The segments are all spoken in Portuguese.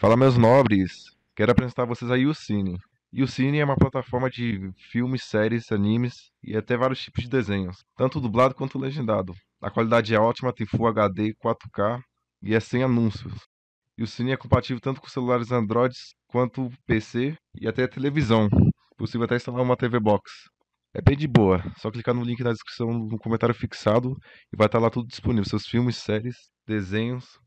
Fala, meus nobres! Quero apresentar a vocês a YouCine. YouCine é uma plataforma de filmes, séries, animes e até vários tipos de desenhos, tanto dublado quanto legendado. A qualidade é ótima, tem Full HD, 4K e é sem anúncios. YouCine é compatível tanto com celulares Android quanto PC e até televisão. Possível até instalar uma TV Box. É bem de boa, só clicar no link na descrição no comentário fixado e vai estar lá tudo disponível. Seus filmes, séries, desenhos,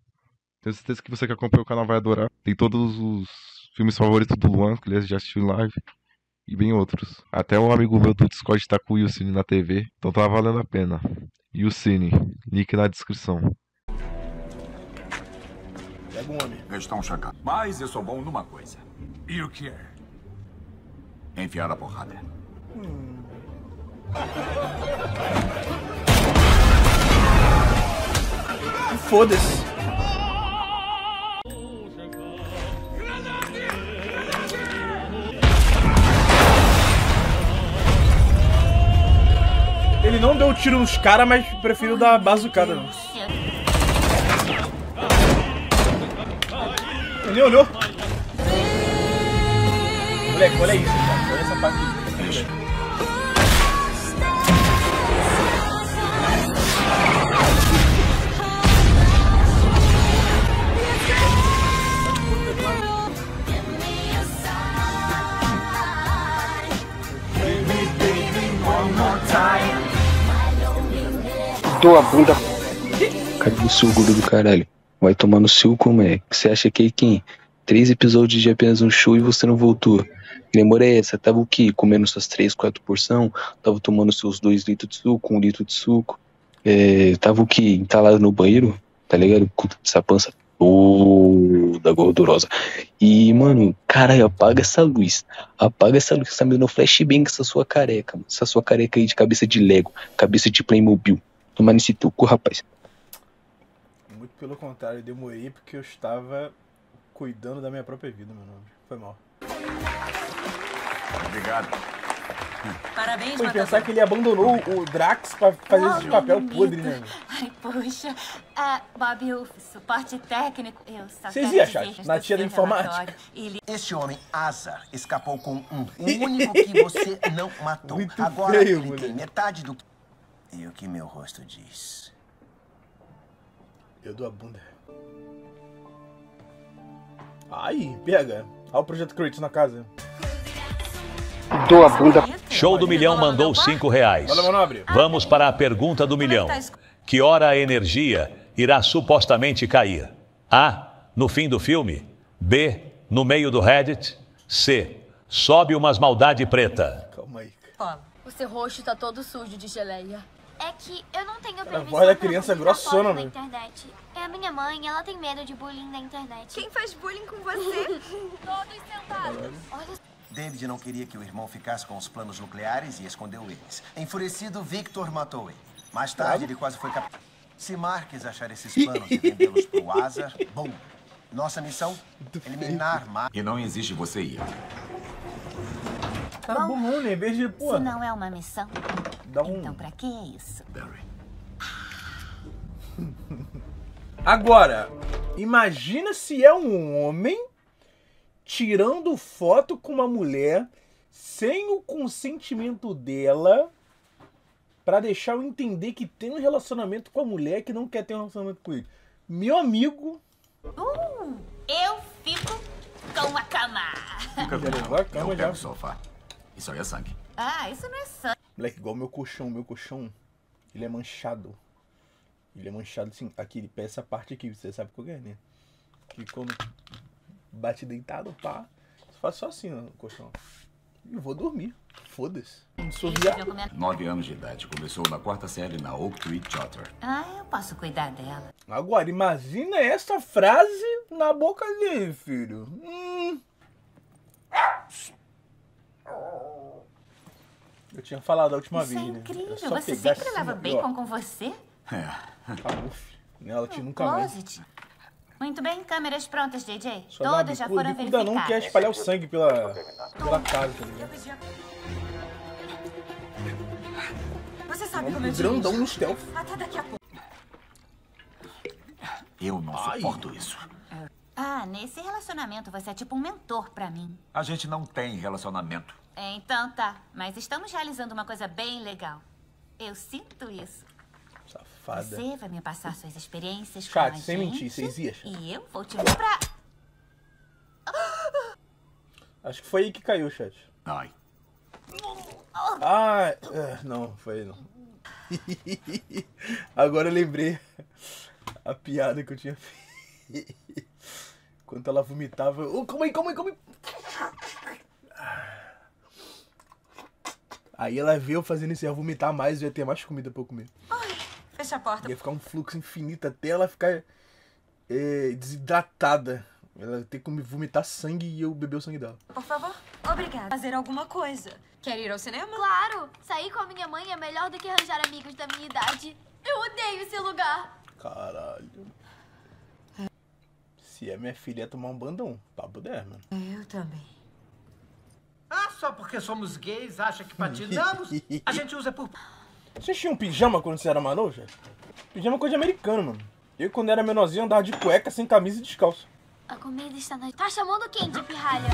tenho certeza que você que acompanha o canal vai adorar. Tem todos os filmes favoritos do Luan, que ele já assistiu em live. E bem outros. Até um amigo meu do Discord tá com o Yucine na TV. Então tá valendo a pena. Yucine, link na descrição. Pega um homem. Estão chegando. Mas eu sou bom numa coisa. E o que é? Enfiar a porrada. Foda-se. Ele não deu tiro nos caras, mas preferiu dar bazucada. Não. Ele olhou. Moleque, olha isso, cara. Olha essa parte. Tô a bunda. Cadê o seu gordo do caralho? Vai tomar no seu como é? Você acha que é quem? Três episódios de apenas um show e você não voltou. Demora é essa? Tava o quê? Comendo suas três, quatro porção? Tava tomando seus dois litros de suco, um litro de suco? É, tava o quê? Entalado no banheiro? Tá ligado? Com essa pança toda gordurosa. E, mano, caralho, apaga essa luz. Apaga essa luz que tá me dando flashbang essa sua careca. Essa sua careca aí de cabeça de Lego, cabeça de Playmobil. Tomar nesse tuco, rapaz. Muito pelo contrário, eu demorei porque eu estava cuidando da minha própria vida, meu nome. Foi mal. Obrigado. Parabéns, Foi matador. pensar que ele abandonou o Drax pra fazer esse Oh, papel meu podre, né? Ai, poxa. Ah, Bob, o suporte técnico. Eu só Vocês quero iam, que estou Na tia da informática. Ele Este homem, Asa, escapou com um. O único que você não matou. Muito Agora feio, ele moleque. tem metade do. E o que meu rosto diz? Eu dou a bunda. Ai, pega. Olha o projeto Kratos na casa. Tô a bunda. Show do Milhão mandou 5 reais. Vamos para a pergunta do milhão. Que hora a energia irá supostamente cair? A. No fim do filme. B. No meio do Reddit. C. Sobe umas maldade preta. Calma aí. Fala. O seu rosto tá todo sujo de geleia. É que eu não tenho a permissão voz da criança é grossona, na né? internet. É a minha mãe, ela tem medo de bullying na internet. Quem faz bullying com você? Todos sentados. Olha David não queria que o irmão ficasse com os planos nucleares e escondeu eles. Enfurecido, Victor matou ele. Mais tarde, ele quase foi capturado. Se Marques achar esses planos e vendê-los pro Asa, bom. Nossa missão? Eliminar Marques. E não existe você ir. Tá bom, né? Em vez de, pô, Se não é uma missão, dá um... então pra que é isso? Barry. Agora, imagina se é um homem tirando foto com uma mulher sem o consentimento dela pra deixar eu entender que tem um relacionamento com a mulher que não quer ter um relacionamento com ele. Meu amigo, Uh, eu fico com a cama. Fica Já levou a cama Eu já. pego o sofá. Isso aí é sangue. Ah, isso não é sangue. Moleque, igual meu colchão, meu colchão, ele é manchado. Ele é manchado assim, aqui, ele pega essa parte aqui, você sabe qual que é, né? Que quando bate deitado, pá, faz só assim ó, no colchão. E vou dormir. Foda-se. Não sou viado. comer- Nove anos de idade. Começou na quarta série na Oak Tree Charter. Ah, eu posso cuidar dela. Agora, imagina essa frase na boca dele, filho. Hum. Eu tinha falado a última Isso vez, é né? incrível. É só Você pegar sempre assim, leva ó, bacon com você? É. Acabou, filho. Ela tinha nunca mais. Muito bem, câmeras prontas, JJ. Só Todas já foram Bicuda não quer verificadas. espalhar o sangue pela, pela casa, tá ligado? Você É sabe como eu um grandão no stealth. Até daqui a pouco. Eu não Ai. suporto isso. Ah, nesse relacionamento você é tipo um mentor pra mim. A gente não tem relacionamento. É, então tá. Mas estamos realizando uma coisa bem legal. Eu sinto isso. Safada. Você vai me passar suas experiências com Chat, a sem gente, mentir, vocês iam? E eu vou te mostrar. Acho que foi aí que caiu, chat. Ai. Ah, é, não, foi aí não. Agora eu lembrei a piada que eu tinha feito. Quando ela vomitava. Oh, calma aí, calma aí, calma aí. Aí ela veio fazendo isso, ia vomitar mais, eu ia ter mais comida pra eu comer. Fecha a porta. Ia ficar um fluxo infinito até ela ficar é, desidratada. Ela ia ter que vomitar sangue e eu beber o sangue dela. Por favor. Obrigada. Fazer alguma coisa. Quer ir ao cinema? Claro! Sair com a minha mãe é melhor do que arranjar amigos da minha idade. Eu odeio esse lugar. Caralho. Se é minha filha ia tomar um bandão, papo 10, mano. Eu também. Só porque somos gays, acha que patinamos? A gente usa por... Vocês tinham pijama quando você era maroja? Pijama é coisa de americano, mano. Eu, quando era menorzinho, andava de cueca, sem camisa e descalço. A comida está na... Tá chamando quem de pirralha?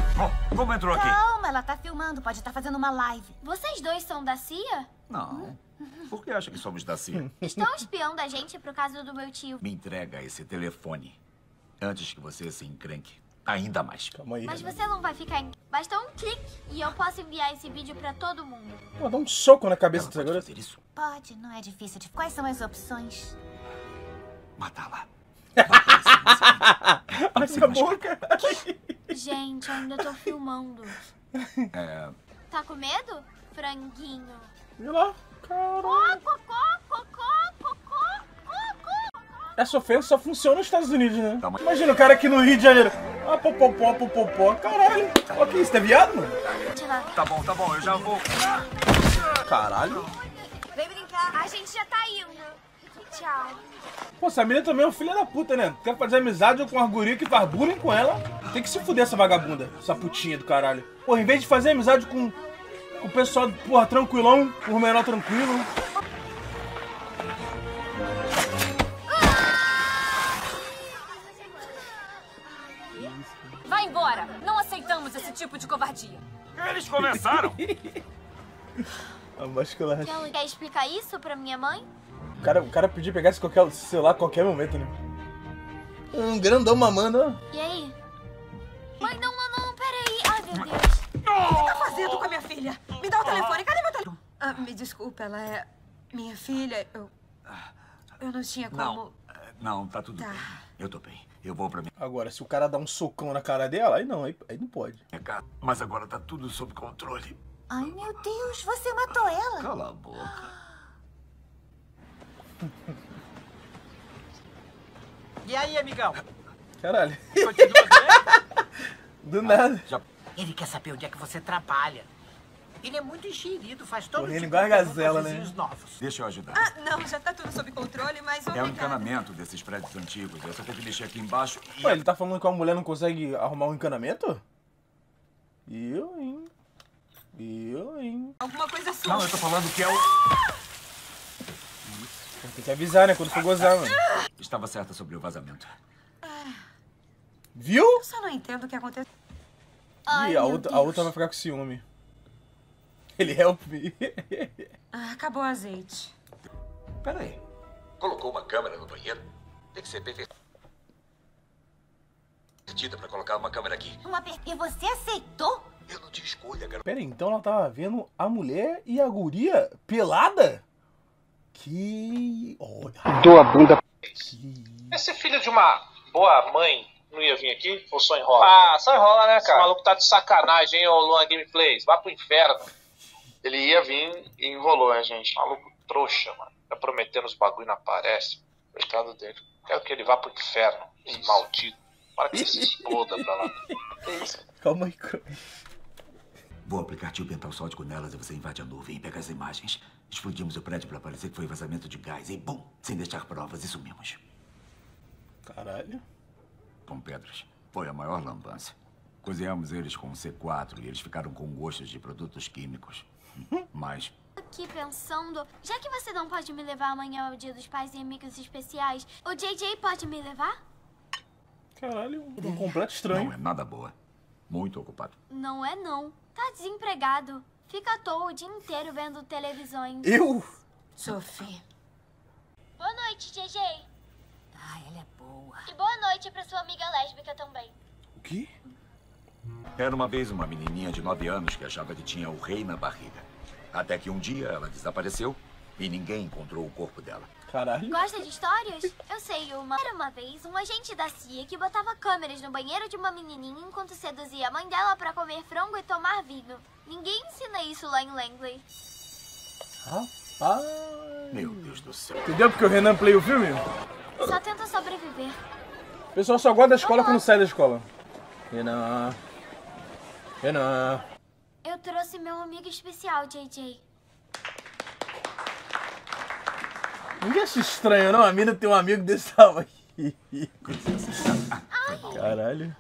Como entrou aqui? Calma, ela tá filmando, pode estar fazendo uma live. Vocês dois são da CIA? Não. Por que acha que somos da CIA? Estão espiando a gente por causa do meu tio. Me entrega esse telefone. Antes que você se encrenque. Ainda mais. Calma aí. Mas você não vai ficar em... Basta um clique e eu posso enviar esse vídeo pra todo mundo. Pô, dá um soco na cabeça dessa agora. isso? Pode, não é difícil. De... Quais são as opções? Matá-la. Abre a boca. Gente, eu ainda tô filmando. É. Tá com medo? Franguinho. Viu lá? Cocô, cocô, cocô. Essa ofensa só funciona nos Estados Unidos, né? Imagina o cara aqui no Rio de Janeiro. Ah, popopó, popopó. Caralho. Ó, que isso? Tá viado, mano? Tá bom, tá bom, eu já vou. Caralho. Vem brincar. A gente já tá indo. Tchau. Pô, essa menina também é um filho da puta, né? Quer fazer amizade com uma guria que faz bullying com ela. Tem que se fuder essa vagabunda, essa putinha do caralho. Pô, em vez de fazer amizade com, com o pessoal, porra, tranquilão, com o menor tranquilo. Embora. Não aceitamos esse tipo de covardia. Eles começaram. A máscara. Quer, quer explicar isso pra minha mãe? O cara, o cara podia pegar esse qualquer celular a qualquer momento, né? Um grandão mamando. E aí? Mãe, não, não, não, peraí. Ai, meu Deus. O que tá fazendo com a minha filha? Me dá o telefone. Cadê meu telefone? Ah, me desculpa, ela é minha filha. Eu. Eu não tinha como. Não, não, tá tudo Tá. bem. Eu tô bem. Eu vou pra minha Agora, se o cara dá um socão na cara dela, aí não, aí, aí não pode. casa. Mas agora tá tudo sob controle. Ai, meu Deus, você matou ela. Cala a boca. E aí, amigão? Caralho. Continua bem? Do nada. Ele quer saber onde é que você trabalha. Ele é muito enxerido, faz todo Correndo tipo igual a de gazela, aos né? novos. Deixa eu ajudar. Ah, não, já tá tudo sob controle, mas É o obrigada. encanamento desses prédios antigos. Eu só tenho que mexer aqui embaixo e. Ué, ele tá falando que a mulher não consegue arrumar um encanamento? Eu, hein? Eu, hein? Alguma coisa sua. Não, eu tô falando que é o. Tem que avisar, né? Quando for gozar, mano. Estava certa sobre o vazamento. Viu? Eu só não entendo o que aconteceu. Ih, a outra, a outra vai ficar com ciúme. Ele help me. Ah, acabou o azeite. Pera aí. Colocou uma câmera no banheiro? Tem que ser bem divertida pra colocar uma câmera aqui. Uma per... E você aceitou? Eu não tinha escolha, garoto. Pera aí, então ela tava vendo a mulher e a guria pelada? Que. Olha. Dou a bunda. Esse filho de uma boa mãe não ia vir aqui? Ou só enrola? Ah, só enrola, né, cara? Esse maluco tá de sacanagem, hein, ô Luan Gameplays? Vá pro inferno. Ele ia vir e enrolou a gente. Maluco trouxa, mano. Tá prometendo os bagulho não aparece. Coitado dele. Quero que ele vá pro inferno. Esse maldito. Para que ele se exploda pra lá. Que isso? Calma aí. Vou aplicar tio mental sódico nelas e você invade a nuvem e pega as imagens. Explodimos o prédio pra parecer que foi vazamento de gás e bum, sem deixar provas e sumimos. Caralho. Com pedras. Foi a maior lambança. Cozinhamos eles com C4 e eles ficaram com gostos de produtos químicos. Mas Aqui pensando, já que você não pode me levar amanhã ao dia dos pais e amigos especiais, o JJ pode me levar? Caralho, um completo estranho. Não é nada boa. Muito ocupado. Não é não. Tá desempregado. Fica à toa o dia inteiro vendo televisões. Eu? Sophie. Boa noite, GG. Ah, ela é boa. E boa noite pra sua amiga lésbica também. O quê? Era uma vez uma menininha de 9 anos que achava que tinha o rei na barriga. Até que um dia ela desapareceu e ninguém encontrou o corpo dela. Caralho. Gosta de histórias? Eu sei uma. Era uma vez um agente da CIA que botava câmeras no banheiro de uma menininha enquanto seduzia a mãe dela pra comer frango e tomar vinho. Ninguém ensina isso lá em Langley. Rapaz. Meu Deus do céu. Entendeu porque o Renan play o filme? Só tenta sobreviver. O pessoal só gosta da escola quando sai da escola. Renan. Renan. Eu trouxe meu amigo especial, JJ. Ninguém acha estranho, não? A mina tem um amigo desse tamanho. Caralho.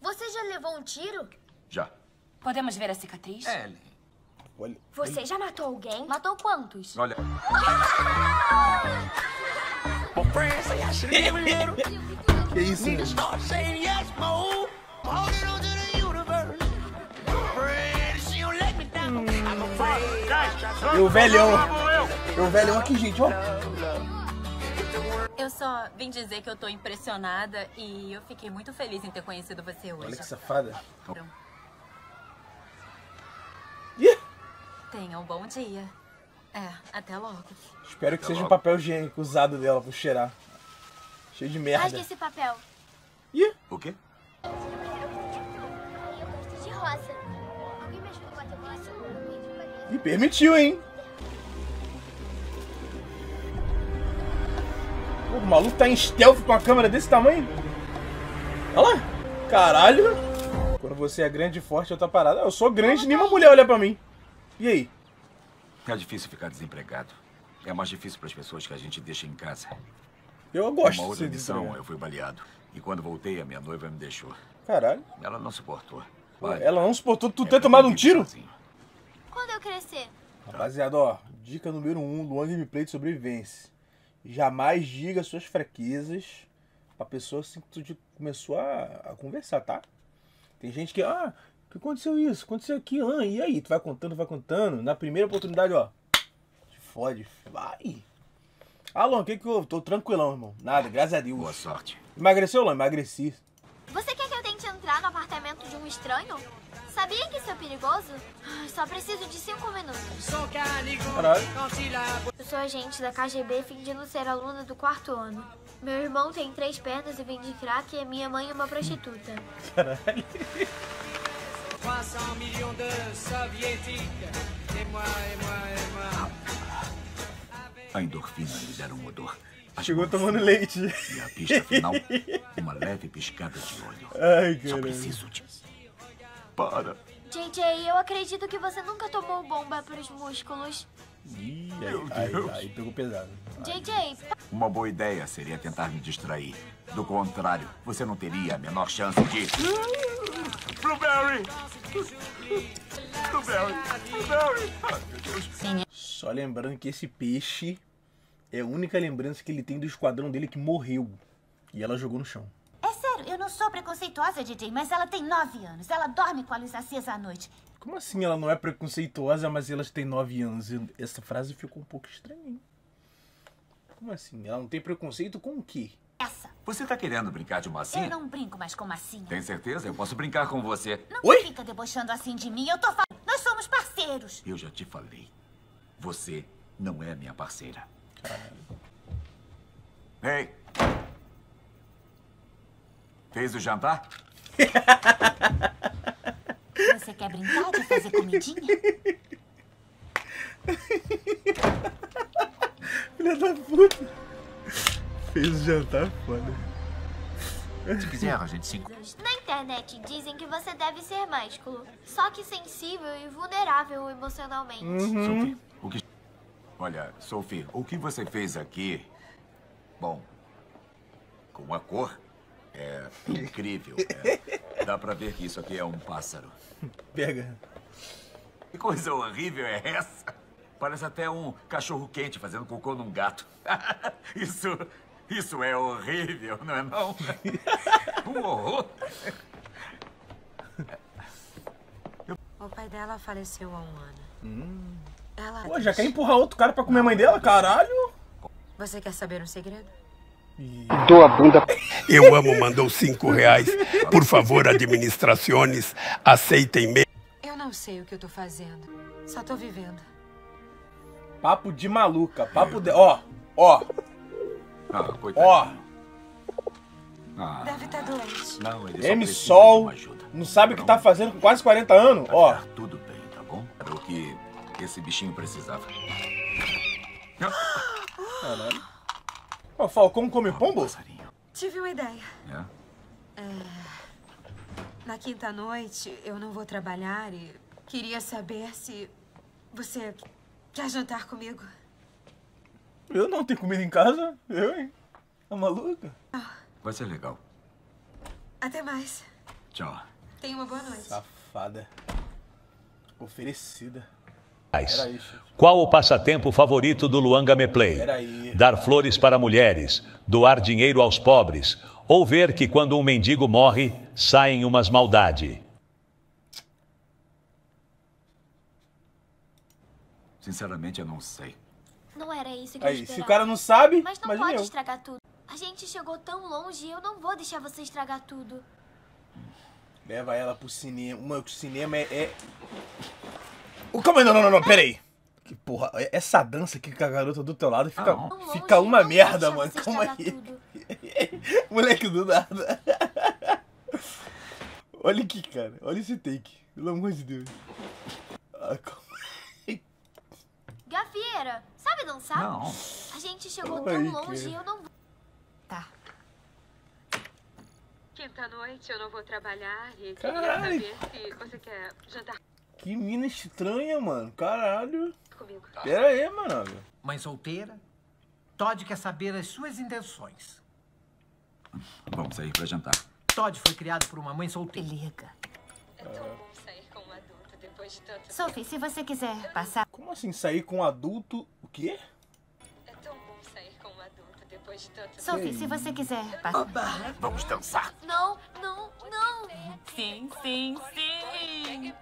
Você já levou um tiro? Já. Podemos ver a cicatriz? É. Olha. Você já matou alguém? Matou quantos? Olha. que isso, meu? E o velhão. E o velhão aqui, gente, ó. Eu só vim dizer que eu tô impressionada e eu fiquei muito feliz em ter conhecido você hoje. Olha que safada. Tenha um bom dia. É, até logo. Espero que seja um papel higiênico usado dela pra cheirar. Cheio de merda. Rasgue esse papel. Ih. O quê? De rosa. Alguém me E permitiu, hein? Pô, o maluco tá em stealth com a câmera desse tamanho? Olha lá. Caralho. Quando você é grande e forte, outra parada. Eu sou grande, nenhuma mulher olha pra mim. E aí? É difícil ficar desempregado. É mais difícil para as pessoas que a gente deixa em casa. Eu gosto Uma de outra missão, eu fui baleado. E quando voltei, a minha noiva me deixou. Caralho. Ela não suportou. Ela não suportou tu ter tomado um tiro? Quando eu crescer? Rapaziada, ó, dica número 1 um, Luan Gameplay de sobrevivência. Jamais diga suas fraquezas pra pessoa assim que tu de- começou a, a conversar, tá? Tem gente que, ah, o que aconteceu isso? Aconteceu aqui, ah, e aí? Tu vai contando, vai contando. Na primeira oportunidade, ó, te fode, vai. Alon, o que que eu tô tranquilão, irmão? Nada, graças a Deus. Boa sorte. Emagreceu, Alon? Emagreci. Você quer que eu tente entrar no apartamento de um estranho? Sabia que isso é perigoso? Ai, Só preciso de cinco minutos. Caralho. Eu sou agente da KGB fingindo ser aluna do quarto ano. Meu irmão tem três pernas e vende crack e a minha mãe é uma prostituta. Caralho. 300 millions de soviétiques. Et moi, et moi, et moi. A endorfina lhe deram um odor. As Chegou tomando leite. E a pista final, uma leve piscada de olho. Ai, Só preciso de... Para. JJ, eu acredito que você nunca tomou bomba pros músculos. Ih, aí, aí, aí pegou pesado. JJ, Uma boa ideia seria tentar me distrair. Do contrário, você não teria a menor chance de... Blueberry! Blueberry! Blueberry! Ai, meu Deus. Só lembrando que esse peixe é a única lembrança que ele tem do esquadrão dele que morreu. E ela jogou no chão. Sério, eu não sou preconceituosa, DJ, mas ela tem nove anos. Ela dorme com a luz acesa à noite. Como assim ela não é preconceituosa, mas ela tem 9 anos? Essa frase ficou um pouco estranha, hein? Como assim? Ela não tem preconceito com o quê? Essa. Você tá querendo brincar de massinha? Eu não brinco mais com massinha. Tem certeza? Eu posso brincar com você. Não fica debochando assim de mim. Eu tô falando. Nós somos parceiros. Eu já te falei. Você não é minha parceira. Ei! Fez o jantar? Você quer brincar de fazer comidinha? Filha da puta. Fez o jantar foda. Se quiser, a gente se na internet dizem que você deve ser másculo, só que sensível e vulnerável emocionalmente. Sophie, o que... Olha, Sophie, o que você fez aqui... Bom, com a cor, é incrível. é. Dá pra ver que isso aqui é um pássaro. Pega. Que coisa horrível é essa? Parece até um cachorro quente fazendo cocô num gato. Isso Isso é horrível, não é não? Um horror. O pai dela faleceu há um ano. Hum. Ela. Pô, já quer empurrar outro cara pra comer a mãe dela? Caralho! Você quer saber um segredo? Dou a bunda. Eu amo mandou cinco reais. Por favor, administrações, aceitem me. Eu não sei o que eu tô fazendo. Só tô vivendo. Papo de maluca. Papo de. Ó, ó. Ah, coitado. Ó. Ah, Deve estar doente. não, ele só M Sol. uma ajuda. Não sabe o que tá fazendo com quase 40 anos. Ó. Tudo bem, tá bom? Era o que esse bichinho precisava. Caralho. Ó, Falcão come pombo? Tive uma ideia. É? É, Na quinta noite eu não vou trabalhar e queria saber se você quer jantar comigo. Eu não tenho comida em casa? Eu, hein? Tá maluca? Vai ser legal. Até mais. Tchau. Tenha uma boa noite. Safada. Oferecida. Qual o passatempo favorito do Luanga Meplay? Peraí. Dar flores para mulheres, doar dinheiro aos pobres, ou ver que quando um mendigo morre, saem umas maldade. Sinceramente, eu não sei. Não era isso que eu Aí, se esperava. o cara não sabe, Mas não pode eu. estragar tudo. A gente chegou tão longe e eu não vou deixar você estragar tudo. Leva ela pro cinema. Mano, o cinema é. é... O calma aí, não, não, não, não, peraí. Que porra, essa dança aqui com a garota do teu lado fica, fica uma merda, mano. Calma aí. Moleque do nada. Olha aqui, cara. Olha esse take. Pelo amor de Deus. Ah, calma. Gafieira, sabe dançar? Não. A gente chegou Ai, tão longe cara. e eu não vou. Tá. Quinta noite eu não vou trabalhar e Caralho. queria saber se você quer jantar Que mina estranha, mano. Caralho. comigo. Pera aí, mano. Mãe solteira? Todd quer saber as suas intenções. Vamos sair pra jantar. Todd foi criado por uma mãe solteira. Liga. É tão bom sair com um adulto depois de tanto Sophie, se você quiser passar. Como assim sair com um adulto? O quê? Sophie, se você quiser passar. Vamos dançar. Não, não, não. Sim, sim, sim.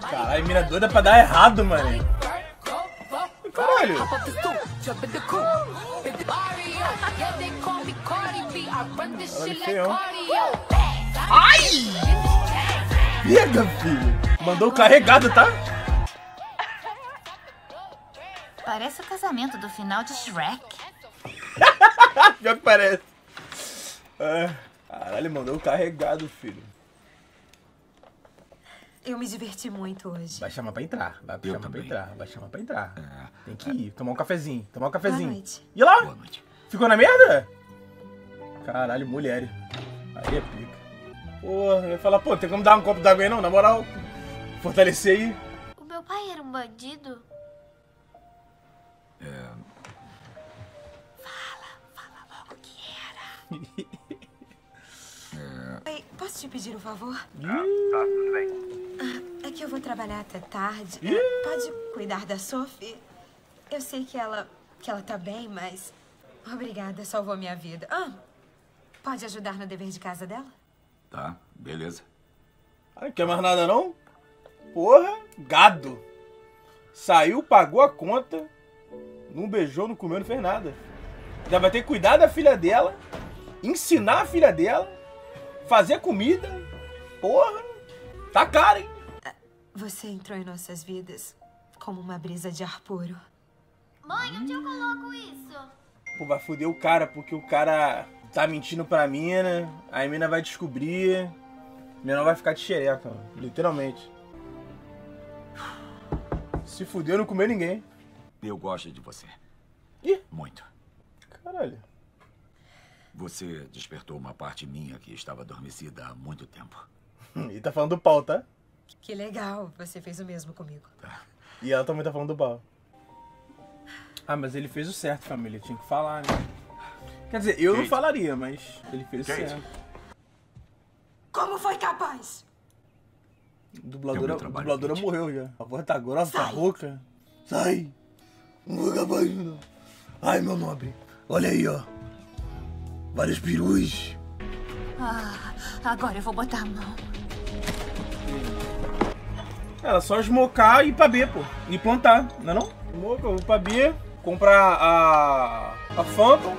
Caralho, mina doida pra dar errado, mano. Caralho. Feião. Ai! Pega, filho. Mandou carregado, tá? Parece o casamento do final de Shrek. Pior que parece. É. Caralho, mandou carregado, filho. Eu me diverti muito hoje. Vai chamar pra entrar. Vai Eu chamar pra também. entrar. Vai chamar pra entrar. Tem que ir. Tomar um cafezinho. Tomar um Boa cafezinho. noite. E lá? Boa noite. Ficou na merda? Caralho, mulher. Aí é pica. Porra, eu ia falar, pô, tem como dar um copo d'água aí não? Na moral. Fortalecer aí. O meu pai era um bandido? É, Oi, posso te pedir um favor? Tá tudo bem. Ah, É que eu vou trabalhar até tarde. É, Pode cuidar da Sophie? Eu sei que ela, que ela tá bem, mas... Obrigada, salvou minha vida. Ah, pode ajudar no dever de casa dela? tá, beleza. Ai, quer mais nada não? Porra, gado. Saiu, pagou a conta. Não beijou, não comeu, não fez nada. Já vai ter que cuidar da filha dela. Ensinar a filha dela. Fazer comida. Porra. Tá caro, hein? Você entrou em nossas vidas como uma brisa de ar puro. Mãe, onde eu coloco isso? Pô, vai foder o cara, porque o cara tá mentindo pra mina. Aí a mina vai descobrir. A mina vai ficar de xereca, mano. Literalmente. Se fudeu, não comeu ninguém. Eu gosto de você. Ih. Muito. Caralho. Você despertou uma parte minha que estava adormecida há muito tempo. E tá falando do pau, tá? Que legal, você fez o mesmo comigo. E ela também tá falando do pau. Ah, mas ele fez o certo, família. Tinha que falar, né? Quer dizer, eu não Kate. falaria, mas ele fez o Kate. certo. Como foi capaz? A dubladora, o dubladora Kate. morreu já. A voz tá grossa, tá Sai. rouca. Sai! Não vou acabar isso, não. Ai, meu nobre. Olha aí, ó. Vários perus. Ah, agora eu vou botar a mão. Era só esmocar e ir pra B, pô. E plantar, não é não? Smoca, eu vou pra B, comprar a. a Phantom.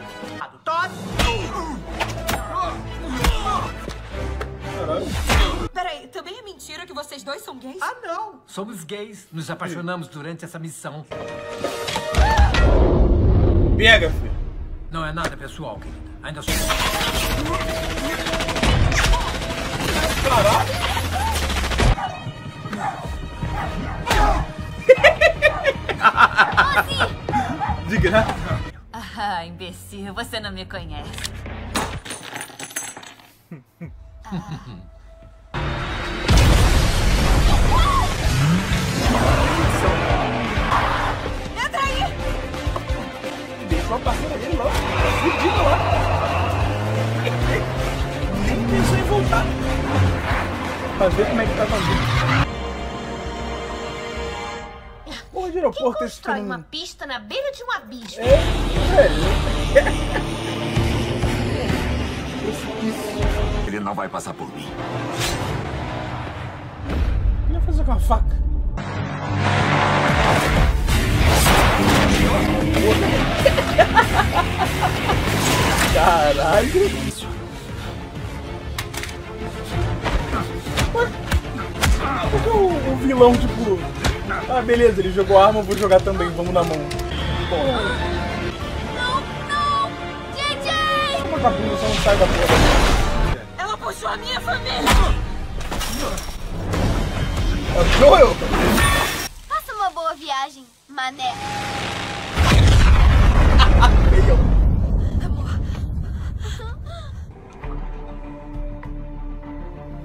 Caralho. Peraí, também é mentira que vocês dois são gays? Ah, não. Somos gays. Nos apaixonamos durante essa missão. Pega, filho. Não é nada pessoal, querida. Ainda sou. Caralho. De graça. Ah, imbecil, você não me conhece. Entra aí! Deixou a parceira pensou em voltar. Pra ver como é que tá fazendo. Porra de aeroporto esse Constrói filme. uma pista na beira de um abismo. Ele não vai passar por mim. O que ia fazer com a faca? Caralho. Vilão, tipo... Ah, beleza, ele jogou arma, eu vou jogar também, vamos na mão. Bom, Não, não! JJ! como a capunda só não sai da porra? Ela puxou a minha família! É o Joel? Faça uma boa viagem, mané.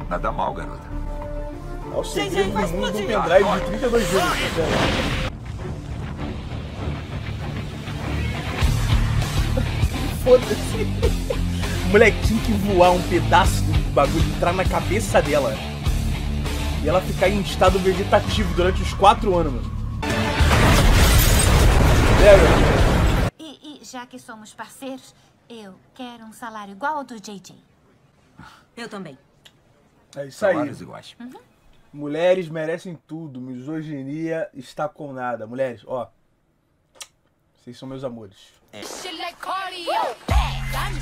Nada mal, garota. É o segredo do mundo um pendrive de 32 GB. Foda-se. O moleque tinha que voar um pedaço do bagulho, entrar na cabeça dela. E ela ficar em estado vegetativo durante os 4 anos, mano. Pega. E, e já que somos parceiros, eu quero um salário igual ao do JJ. Eu também. É isso aí. Salários iguais. Mulheres merecem tudo. Misoginia está com nada. Mulheres, ó. Vocês são meus amores.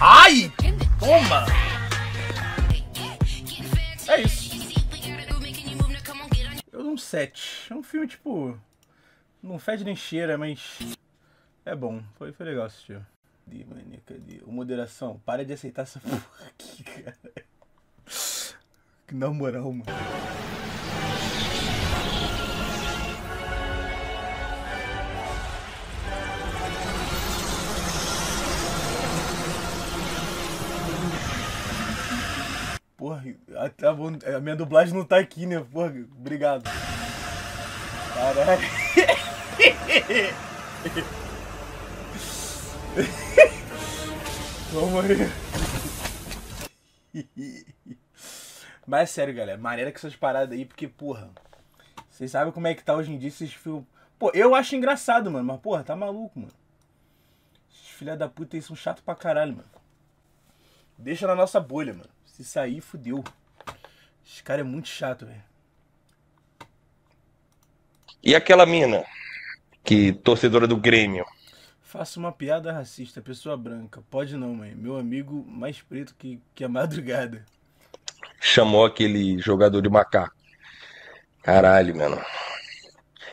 Ai! Toma! É isso. Eu dou um 7. É um filme, tipo. Não fede nem cheira, mas. É bom. Foi, foi legal assistir. Cadê, mané? Cadê? Ô, moderação, para de aceitar essa porra aqui, cara. Na moral, mano. Porra, bom. A minha dublagem não tá aqui, né? Porra, obrigado. Caralho. Vamos aí. Mas é sério, galera. Maneira com essas paradas aí, porque, porra. Vocês sabem como é que tá hoje em dia esses filmes. Pô, eu acho engraçado, mano. Mas, porra, tá maluco, mano. Esses filha da puta aí são chatos pra caralho, mano. Deixa na nossa bolha, mano. Se sair, fudeu. Esse cara é muito chato, velho. E aquela mina, que torcedora do Grêmio, Faça uma piada racista, pessoa branca. Pode não, mãe. Meu amigo mais preto que, que a madrugada. Chamou aquele jogador de macaco. Caralho, mano.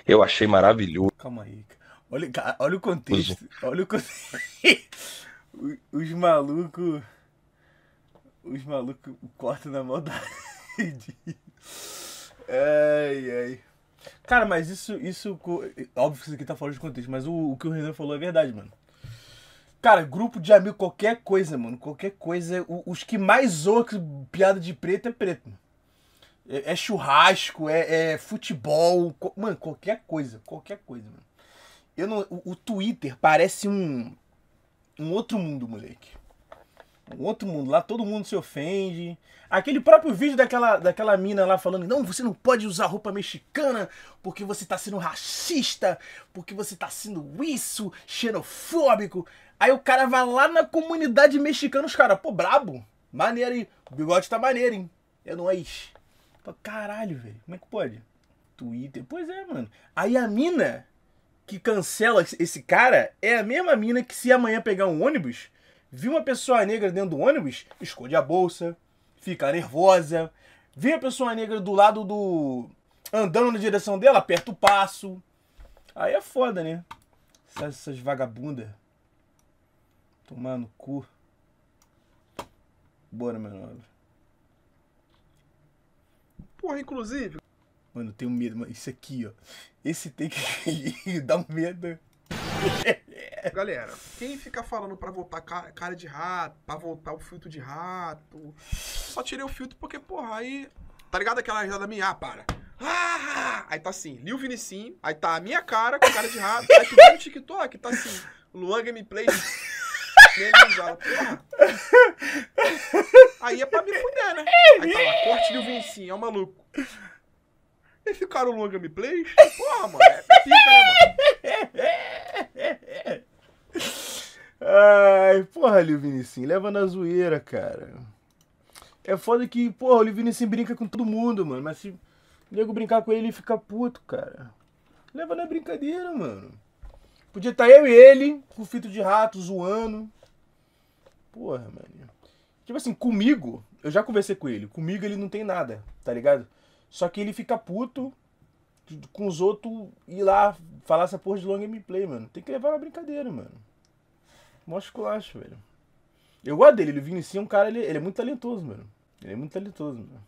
Eu achei maravilhoso. Calma aí. Olha, ca- olha o contexto. Olha o contexto. Os malucos. Os malucos cortam na maldade. Ai, ai. Cara, mas isso. isso óbvio que isso aqui tá fora de contexto, mas o, o que o Renan falou é verdade, mano. Cara, grupo de amigos, qualquer coisa, mano. Qualquer coisa. Os que mais zoam piada de preto é preto, mano. É, é churrasco, é, é futebol. co- Mano, qualquer coisa. Qualquer coisa, mano. Eu não, o, o Twitter parece um. Um outro mundo, moleque. Um outro mundo. Lá todo mundo se ofende. Aquele próprio vídeo daquela, daquela mina lá falando: Não, você não pode usar roupa mexicana porque você tá sendo racista, porque você tá sendo isso, xenofóbico. Aí o cara vai lá na comunidade mexicana, os caras, pô, brabo. Maneiro, hein? O bigode tá maneiro, hein? É nóis. Pô, caralho, velho. Como é que pode? Twitter. Pois é, mano. Aí a mina que cancela esse cara é a mesma mina que se amanhã pegar um ônibus, viu uma pessoa negra dentro do ônibus, esconde a bolsa, fica nervosa. Vê a pessoa negra do lado do. andando na direção dela, aperta o passo. Aí é foda, né? Essas, essas vagabundas. Tomar no cu. Bora, meu nome. Porra, inclusive. Mano, eu tenho medo, mano. Isso aqui, ó. Esse tem que dar um medo. Galera, quem fica falando pra voltar cara de rato, pra voltar o filtro de rato, só tirei o filtro porque, porra, aí. Tá ligado aquela risada minha? Ah, para. Ah, aí tá assim, Lil Vinicim, aí tá a minha cara com cara de rato, aí tu vai no TikTok, tá assim, Luan Gameplay. Aí é pra me fuder, né? Aí tá lá, corte Lil Vinicim, é um maluco. E ficaram Luan Gameplays? Porra, mano, é pica, né, mano? Ai, porra, Lil Vinicim, leva na zoeira, cara. É foda que, porra, o Vinicim brinca com todo mundo, mano. Mas se o nego brincar com ele, ele fica puto, cara. Leva na brincadeira, mano. Podia estar tá eu e ele, com fito de rato, zoando. Porra, mano. Tipo assim, comigo, eu já conversei com ele. Comigo ele não tem nada, tá ligado? Só que ele fica puto com os outros ir lá falar essa porra de long gameplay, mano. Tem que levar na brincadeira, mano. Mostra culacho, velho. Eu gosto dele, ele Vinicius é um cara, ele, ele é muito talentoso, mano. Ele é muito talentoso, mano.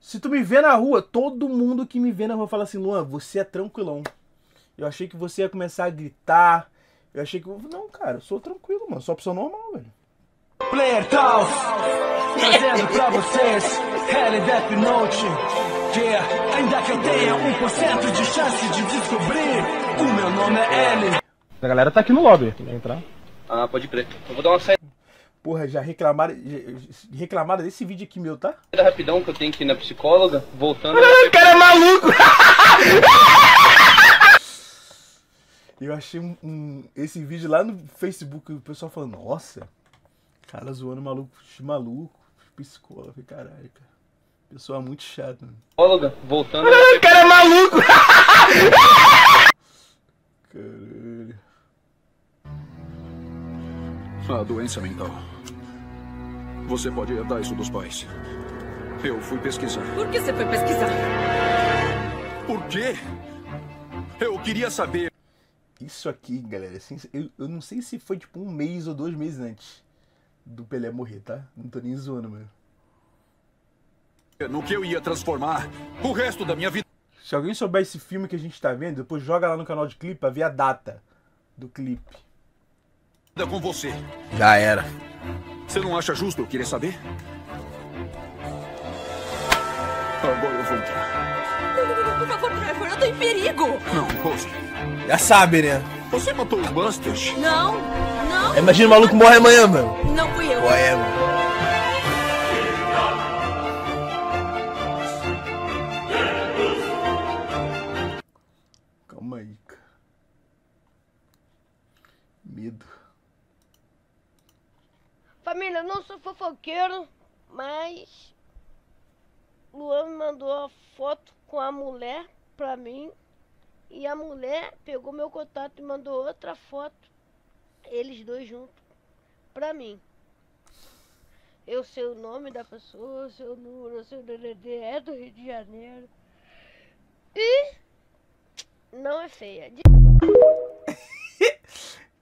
Se tu me vê na rua, todo mundo que me vê na rua fala assim, Luan, você é tranquilão. Eu achei que você ia começar a gritar. Eu achei que. Não, cara, eu sou tranquilo, mano. Sou uma pessoa normal, velho. Player Talks, trazendo pra vocês Hell Death Note. Yeah, ainda que eu tenha 1% de chance de descobrir, o meu nome é L. A galera tá aqui no lobby, quer entrar? Ah, pode crer. Eu vou dar uma saída. Porra, já reclamaram, reclamaram desse vídeo aqui meu, tá? Rapidão que eu tenho que ir na psicóloga, voltando. O cara é maluco! Eu achei um, um, esse vídeo lá no Facebook, o pessoal falando, nossa, cara zoando maluco, maluco, psicólogo, caralho, cara. Pessoal muito chato, mano. Psicóloga, voltando. O cara é maluco! Caralho. A doença mental. Você pode herdar isso dos pais. Eu fui pesquisar. Por que você foi pesquisar? Por quê? Eu queria saber. Isso aqui, galera, assim, eu, eu não sei se foi tipo um mês ou dois meses antes do Pelé morrer, tá? Não tô nem zoando, mano. No que eu ia transformar o resto da minha vida. Se alguém souber esse filme que a gente tá vendo, depois joga lá no canal de clipe pra ver a data do clipe. Com você. Já era. Você não acha justo eu querer saber? Agora eu vou entrar. Por favor, Trevor, eu tô em perigo. Não, Rose. Já sabe, né? Você matou o Busters? Não, não. Imagina o maluco morre amanhã, mano. Não fui eu. Ué, mano. Calma aí, cara. Medo. Família, eu não sou fofoqueiro, mas Luan mandou a foto com a mulher pra mim. E a mulher pegou meu contato e mandou outra foto. Eles dois juntos pra mim. Eu sei o nome da pessoa, eu sei o número, eu sei o DDD, é do Rio de Janeiro. E não é feia.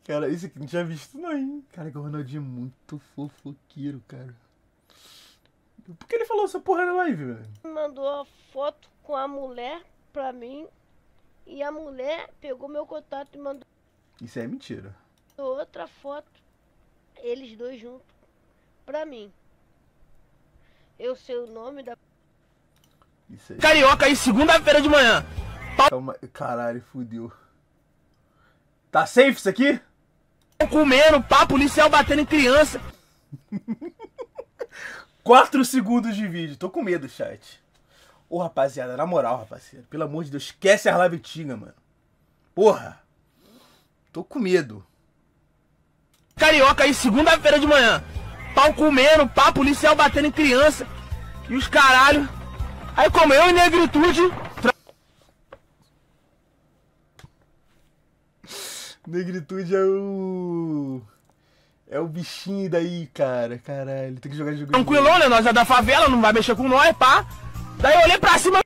Cara, isso aqui não tinha visto não, hein? Cara, que o Ronaldinho é muito fofoqueiro, cara. Por que ele falou essa porra na live, velho? Mandou a foto com a mulher pra mim. E a mulher pegou meu contato e mandou Isso é mentira. outra foto. Eles dois juntos. Pra mim. Eu sei o nome da. Isso aí. Carioca aí, segunda-feira de manhã. Calma, caralho, fudeu. Tá safe isso aqui? Comendo, pá, policial batendo em criança. 4 segundos de vídeo. Tô com medo, chat. Ô, rapaziada, na moral, rapaziada. Pelo amor de Deus, esquece a live tinga, mano. Porra. Tô com medo. carioca aí segunda-feira de manhã. Pau comendo, pá, policial batendo em criança. E os caralho. Aí como eu em negritude. tra- Negritude é o. É o bichinho daí, cara. Caralho, tem que jogar jogo. Tranquilão, né? Nós é da favela, não vai mexer com nós, pá. Daí eu olhei pra cima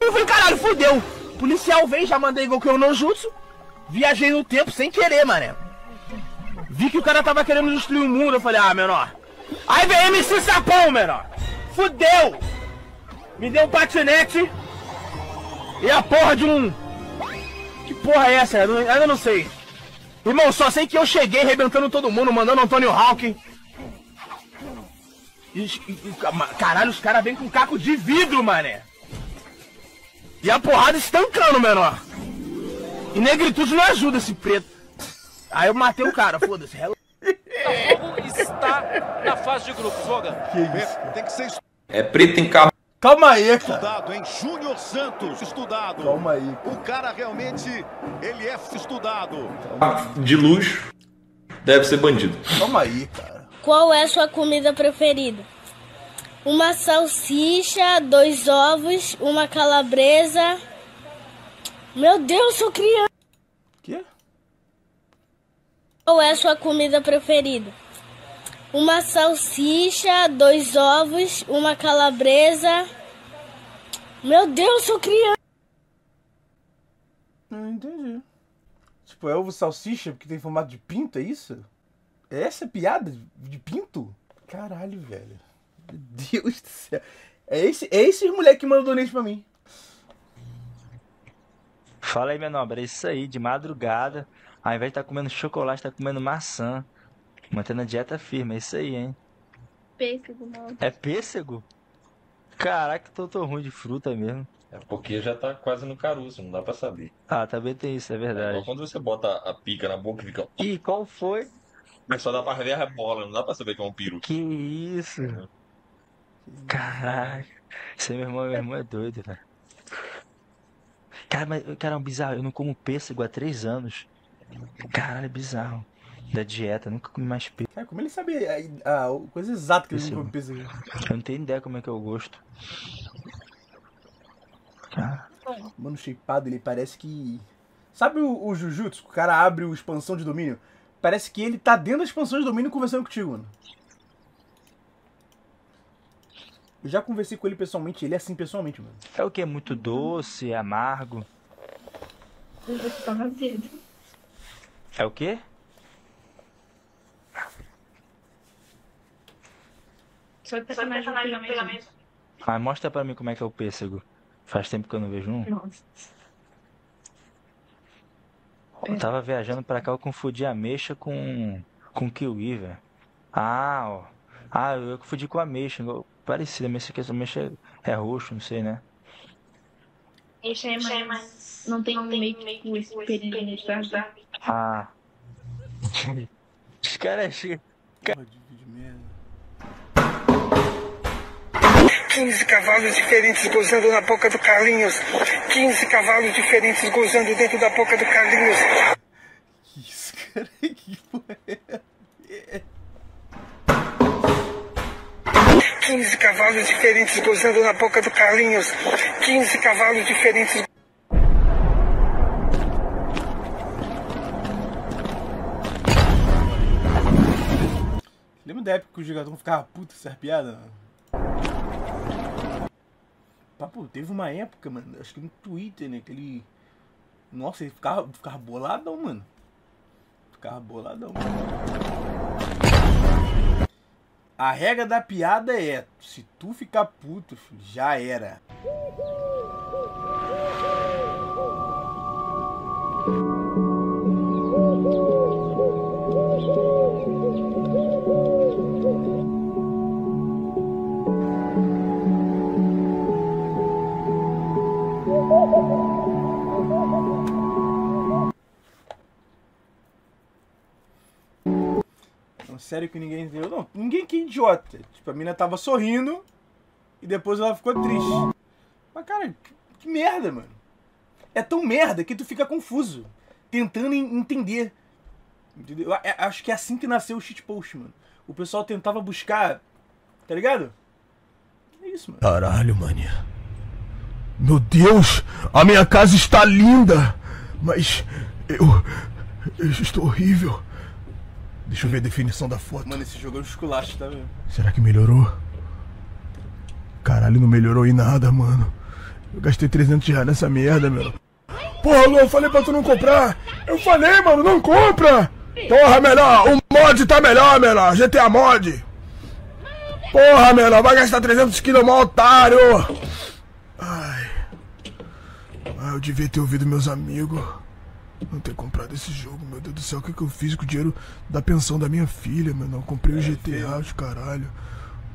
e falei, caralho, fudeu. Policial vem, já mandei igual que eu no jutsu. Viajei no tempo sem querer, mané. Vi que o cara tava querendo destruir o mundo. Eu falei, ah, menor. Aí vem MC Sapão, menor. Fudeu. Me deu um patinete. E a porra de um. Que porra é essa? Eu não- ainda não sei. Irmão, só sei que eu cheguei arrebentando todo mundo, mandando Antônio Hawk. E, e- e- caralho, os caras vêm com caco de vidro, mané. E a porrada estancando, menor. E negritude não ajuda esse preto. Aí eu matei o cara, foda-se. Hello. está na fase de grupos, Logan. Tem que ser É preto em carro. Calma aí, cara. estudado, hein? Júnior Santos, estudado. Calma aí. O cara realmente, ele é estudado. De luxo. Deve ser bandido. Calma aí, cara. Qual é sua comida preferida? Uma salsicha, dois ovos, uma calabresa. Meu Deus, sou criança. Quê? Qual é sua comida preferida? Uma salsicha, dois ovos, uma calabresa. Meu Deus, sou criança. Não entendi. Tipo, é ovo salsicha porque tem formato de pinto, é isso? É essa piada de- pinto? Caralho, velho. Meu Deus do céu. É esse, é esse moleque que mandou donate pra mim. Fala aí, meu nobre, é isso aí, de madrugada. Ao invés de estar comendo chocolate, tá comendo maçã. Mantendo a dieta firme, é isso aí, hein? Pêssego, não. É pêssego? Caraca, tô, tô ruim de fruta mesmo. É porque já tá quase no caroço, não dá pra saber. Ah, também tem isso, é É verdade. quando você bota a pica na boca e fica. Ih, qual foi? Mas só dá pra ver a bola, não dá pra saber que é um peru. Que isso? Caraca. Esse meu irmão, meu irmão é doido, velho. Cara, mas, cara, é um bizarro. Eu não como pêssego há três anos. Caralho, é bizarro. Da dieta, nunca comi mais pêssego. Cara, como ele sabe a, a coisa exata que ele não come pêssego? Eu não tenho ideia como é que é o gosto. Mano, shapeado, ele parece que. Sabe o, o Jujutsu? O cara abre o expansão de domínio. Parece que ele tá dentro da expansão de domínio conversando contigo, mano. Eu já conversei com ele pessoalmente, ele é assim pessoalmente, mano. É o que? Muito doce, amargo? Você tá vazio. É o quê? Seu personagem no pegamento. Ah, mostra pra mim como é que é o pêssego. Faz tempo que eu não vejo um. Nossa. Eu tava viajando pra cá, eu confundi ameixa com, com kiwi, velho. Ah, ó. Ah, eu confundi com ameixa. ameixa que essa ameixa é roxo, não sei, né? Esse é mais... Não tem um meio que experiente, tá? Ah. Os caras chegam. 15 cavalos diferentes gozando na boca do Carlinhos. 15 cavalos diferentes gozando dentro da boca do Carlinhos. Isso, cara, que porra é essa? 15 cavalos diferentes gozando na boca do Carlinhos. 15 cavalos diferentes. Lembra da época que o jogador ficava puto essa piada? Teve uma época, mano, acho que no Twitter, né, que ele... Nossa, ele ficava, ficava boladão, mano. Ficava boladão. A regra da piada é, se tu ficar puto, filho, já era. Sério que ninguém entendeu. Não, ninguém que é idiota. Tipo, a mina tava sorrindo e depois ela ficou triste. Mas, cara, que, que merda, mano. É tão merda que tu fica confuso. Tentando en- entender. Entendeu? Eu a- acho que é assim que nasceu o shitpost, mano. O pessoal tentava buscar. Tá ligado? É isso, mano. Caralho, mané. Meu Deus, a minha casa está linda, mas eu, eu estou horrível. Deixa eu ver a definição da foto. Mano, esse jogo é um esculacho, tá vendo? Será que melhorou? Caralho, não melhorou em nada, mano. Eu gastei 300 reais nessa merda, meu. Porra, Lu, eu falei pra tu não comprar. Eu falei, mano, não compra. Porra, melhor, o mod tá melhor, melhor. GTA mod. Porra, melhor, vai gastar 300 quilos, mó otário. Ai. Ah, eu devia ter ouvido meus amigos. Não ter comprado esse jogo, meu Deus do céu, o que, que eu fiz com o dinheiro da pensão da minha filha, meu? Eu comprei o GTA, os caralho.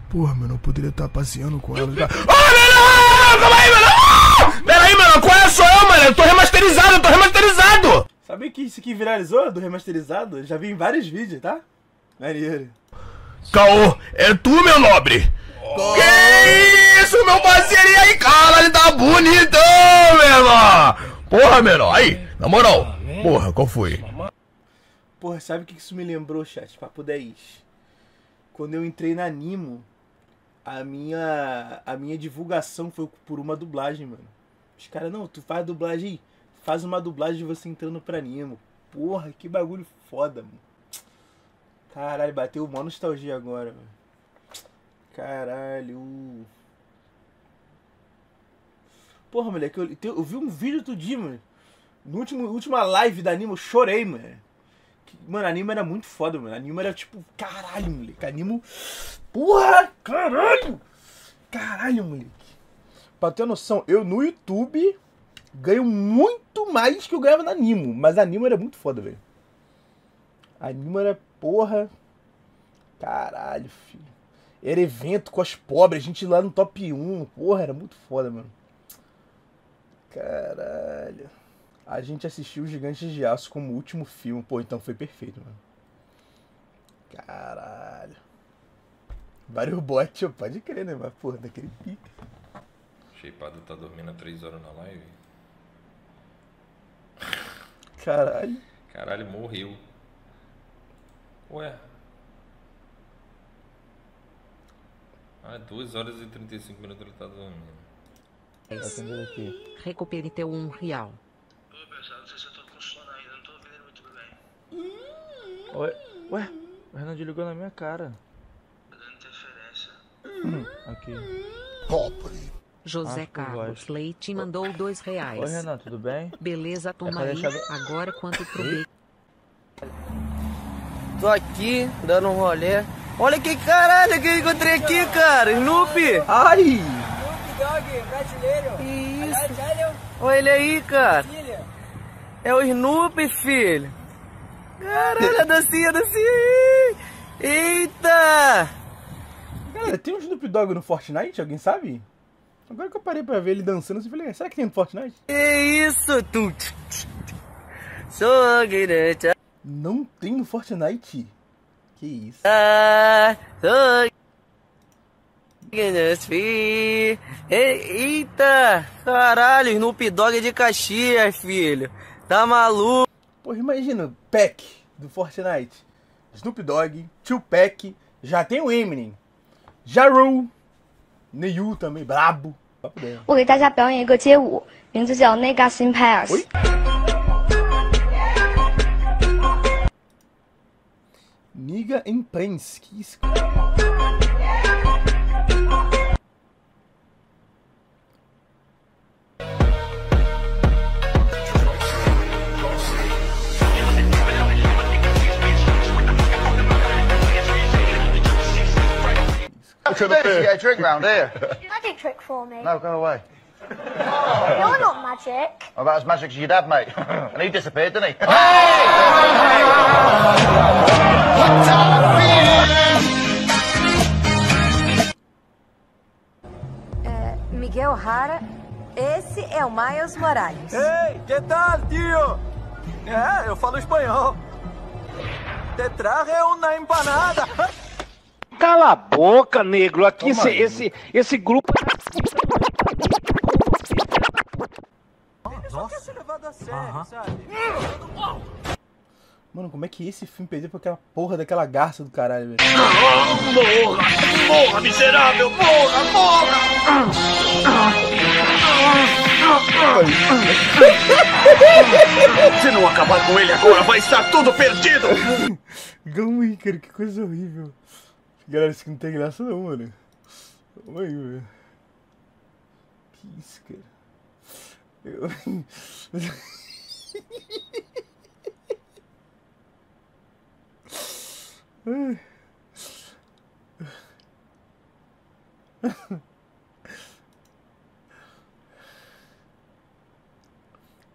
Porra, mano, eu poderia estar passeando com ela. não, não, calma aí, mano! Pera aí, mano, qual é? Sou eu, mano? Eu tô remasterizado, eu tô remasterizado! Sabe que isso aqui viralizou do remasterizado? Já vi em vários vídeos, tá? Maneiro. Caô, é tu, meu nobre? Que isso, meu parceiro? E aí, cara, ele tá bonitão, meu irmão! Porra, menor, aí, na moral. Porra, qual foi? Porra, sabe o que isso me lembrou, chat? Papo 10. Quando eu entrei na Animo, a minha, a minha divulgação foi por uma dublagem, mano. Os caras, não, tu faz dublagem aí. Faz uma dublagem de você entrando pra Animo. Porra, que bagulho foda, mano. Caralho, bateu uma nostalgia agora, mano. Caralho. Porra, moleque, eu, eu vi um vídeo outro dia, mano. No último, última live da Animo, eu chorei, mano. Mano, a Animo era muito foda, mano. A Animo era tipo, caralho, moleque. A Animo. Porra, caralho! Caralho, moleque. Pra ter noção, eu no YouTube ganho muito mais que eu ganhava na Animo. Mas a Animo era muito foda, velho. A Animo era, porra. Caralho, filho. Era evento com as pobres, a gente lá no top 1. Porra, era muito foda, mano. Caralho. A gente assistiu Gigantes de Aço como último filme. Pô, então foi perfeito, mano. Caralho. Vários bots, pode crer, né? Mas, porra, daquele pique. Shapeado tá dormindo há 3 horas na live. Caralho. Caralho, morreu. Ué. Ah, 2 horas e 35 minutos ele tá dormindo. Aqui. Recupere teu um real. Ué, ué, o Renan ligou na minha cara. Hum, Aqui. José Ah, por Carlos. Leite mandou dois reais. Oi, Renan, tudo bem? Beleza, toma pra aí. deixar de- Agora quanto pro bacon? Tô aqui, dando um rolê. Olha que caralho que eu encontrei aqui, cara. Snoopy. Ai! Snoop Dogg brasileiro. Isso? Brasileiro. Olha ele aí, cara. Filha. É o Snoopy, filho. Caralho, a dancinha, a dancinha aí. Eita! Galera, tem um Snoop Dogg no Fortnite? Alguém sabe? Agora que eu parei pra ver ele dançando, eu falei, será que tem no Fortnite? Que isso? Tu. Sou. Não tem no Fortnite? Que isso? Ah, sou grande, filho. Eita! Caralho, Snoop Dogg de Caxias, filho. Tá maluco? Pô, imagina, Pack do Fortnite. Snoop Dogg, Tupac, já tem o Eminem. Jaru, Neyu também, brabo. Papo dela. 我给大家表演一个街舞，名字叫 Nega Sin Pass。 Niga em Prince, que isso? Should you get a drink round here? Magic trick for me. No, go away. You're not magic. I'm about as magic as your dad, mate. and he disappeared, didn't he? Miguel Rara, esse é o Miles Morales. Ei, que tal, tio? É, eu falo espanhol. Te traje uma empanada. Cala a boca, negro. Aqui esse, esse, esse grupo. Ele só quer ser levado a sério, sabe? Mano, como é que esse filme perdeu pra aquela porra daquela garça do caralho, velho? Morra! Morra, miserável! Morra! Morra! Se não acabar com ele agora, vai estar tudo perdido! Aí, cara, que coisa horrível. Galera, isso aqui não tem graça não, mano. Calma aí, velho. Que isso, cara? Eu...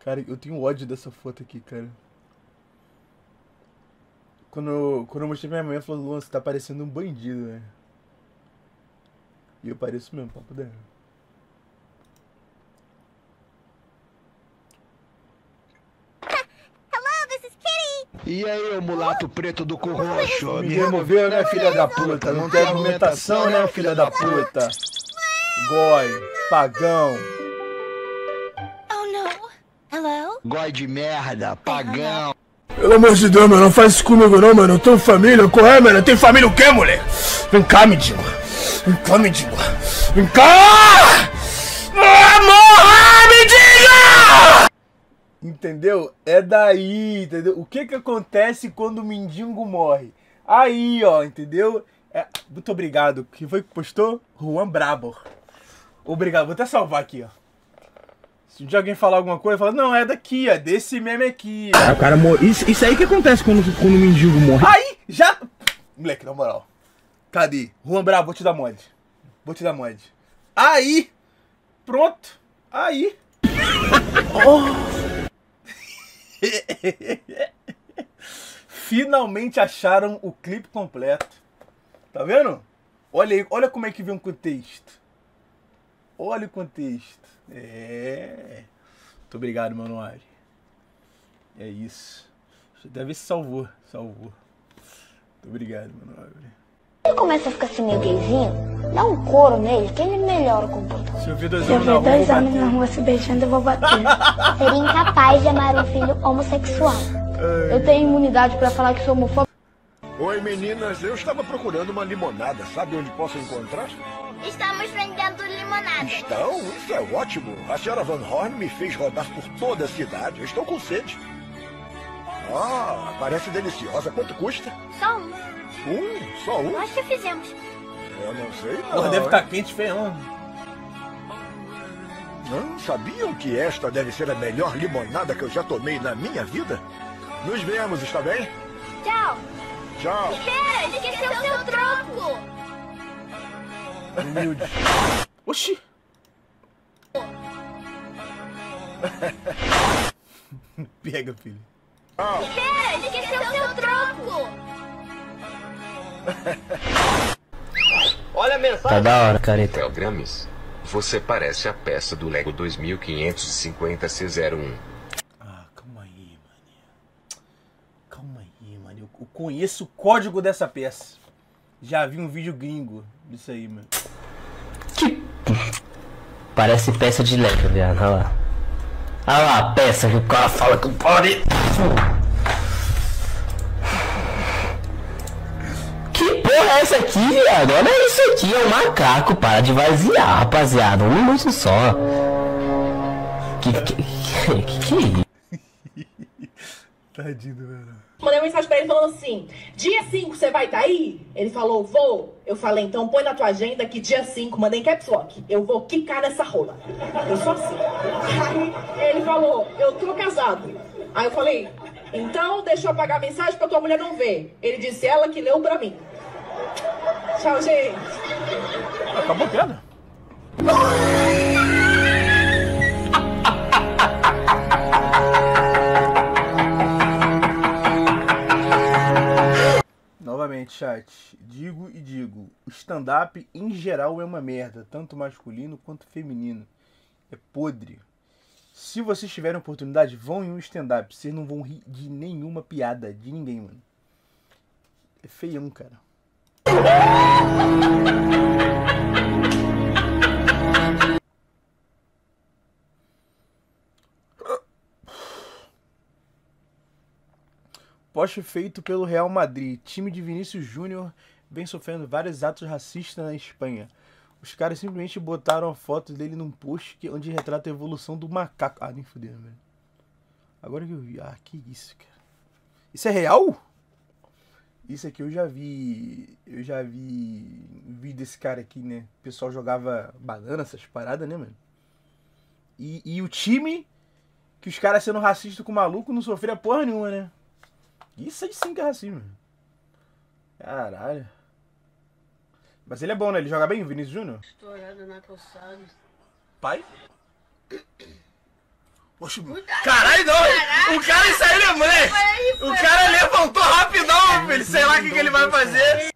Cara, eu tenho ódio dessa foto aqui, cara. Quando eu, quando eu mostrei pra minha mãe, ela falou, Luan, você tá parecendo um bandido, né? E eu pareço mesmo, papo dela. E aí, ô mulato preto do cu roxo? Me removeu, né, filha da puta? Não tem argumentação, né, filha da puta? Goi, pagão. Goi de merda, pagão. Pelo amor de Deus, mano, não faz isso comigo não, mano. Eu tenho família, qual é, mano? Tem família o quê, mulher? Vem cá, mendigo. Vem cá, mendigo. Vem cá! Morra, mendigo! Entendeu? É daí, entendeu? O que que acontece quando o mendigo morre? Aí, ó, entendeu? É- Muito obrigado. Quem foi que postou? Juan Brabo. Obrigado. Vou até salvar aqui, ó. Se um dia alguém falar alguma coisa, fala, não, é daqui, é desse meme aqui. Ah, o cara morre. Isso, isso aí que acontece quando, quando o mendigo morre. Aí, já. Moleque, na moral. Cadê? Juan Brabo, vou te dar mod. Vou te dar mod. Aí. Pronto. Aí. Oh. Finalmente acharam o clipe completo. Tá vendo? Olha aí, olha como é que vem o contexto. Olha o contexto. É. Muito obrigado, Manoari. É isso. Deve ver se salvou. Salvou. Muito obrigado, Manoari. Ele começa a ficar assim meio gayzinho, dá um couro nele que ele melhora o comportamento. Se eu ver dois Se eu homens na ver rua, eu dois vou homens na rua se beijando, eu vou bater. Seria incapaz de amar um filho homossexual. Eu tenho imunidade pra falar que sou homofóbico. Oi meninas, eu estava procurando uma limonada. Sabe onde posso encontrar? Estamos vendendo limonada. Estão? Isso é ótimo. A senhora Van Horn me fez rodar por toda a cidade. Eu estou com sede. Ah, parece deliciosa. Quanto custa? Só um. Um? Só um? Nós que fizemos. Eu não sei não. Porra, deve hein? estar quente feão. Não sabiam que esta deve ser a melhor limonada que eu já tomei na minha vida? Nos vemos, está bem? Tchau. Tchau. Espera, esqueceu o seu troco. Humilde. Oxi! Pega, filho. Espera, esqueceu o seu troco. Olha a mensagem. Tá da hora, careta. Rafael Grames, você parece a peça do Lego 2550 C01. Calma aí, mano. Eu, eu conheço o código dessa peça. Já vi um vídeo gringo disso aí, mano. Parece peça de Lego, viado. Olha lá. Olha lá a peça que o cara fala que pode. Que porra é essa aqui, viado? Olha isso aqui, é um macaco. Para de vaziar, rapaziada. Um minuto só. Que que, que, que, que é isso? Tadinho, velho. Mandei uma mensagem pra ele falando assim: dia 5 você vai estar aí? Ele falou, vou. Eu falei, então põe na tua agenda que dia 5, mandei em caps lock. Eu vou quicar nessa rola. Eu sou assim. Aí ele falou, eu tô casado. Aí eu falei, então deixa eu apagar a mensagem pra tua mulher não ver. Ele disse, ela que leu pra mim. Tchau, gente. Acabou a piada? Novamente, chat. Digo e digo. O stand-up em geral é uma merda, tanto masculino quanto feminino. É podre. Se vocês tiverem oportunidade, vão em um stand-up. Vocês não vão rir de nenhuma piada de ninguém, mano. É feião, cara. Post feito pelo Real Madrid. Time de Vinícius Júnior vem sofrendo vários atos racistas na Espanha. Os caras simplesmente botaram a foto dele num post que, onde retrata a evolução do macaco. Ah, nem fudeu, velho. Agora que eu vi. Ah, que isso, cara. Isso é real? Isso aqui eu já vi. Eu já vi vídeo desse cara aqui, né? O pessoal jogava banana, essas paradas, né, mano? E, e o time que os caras sendo racistas com o maluco não sofria porra nenhuma, né? Isso aí sim que é racismo. Caralho. Mas ele é bom, né? Ele joga bem, o Vinícius Júnior? Estourada na calçada. Pai? Oxe, caralho, não! O cara saiu, moleque? O cara levantou rapidão, filho. Sei lá o que, que ele vai fazer.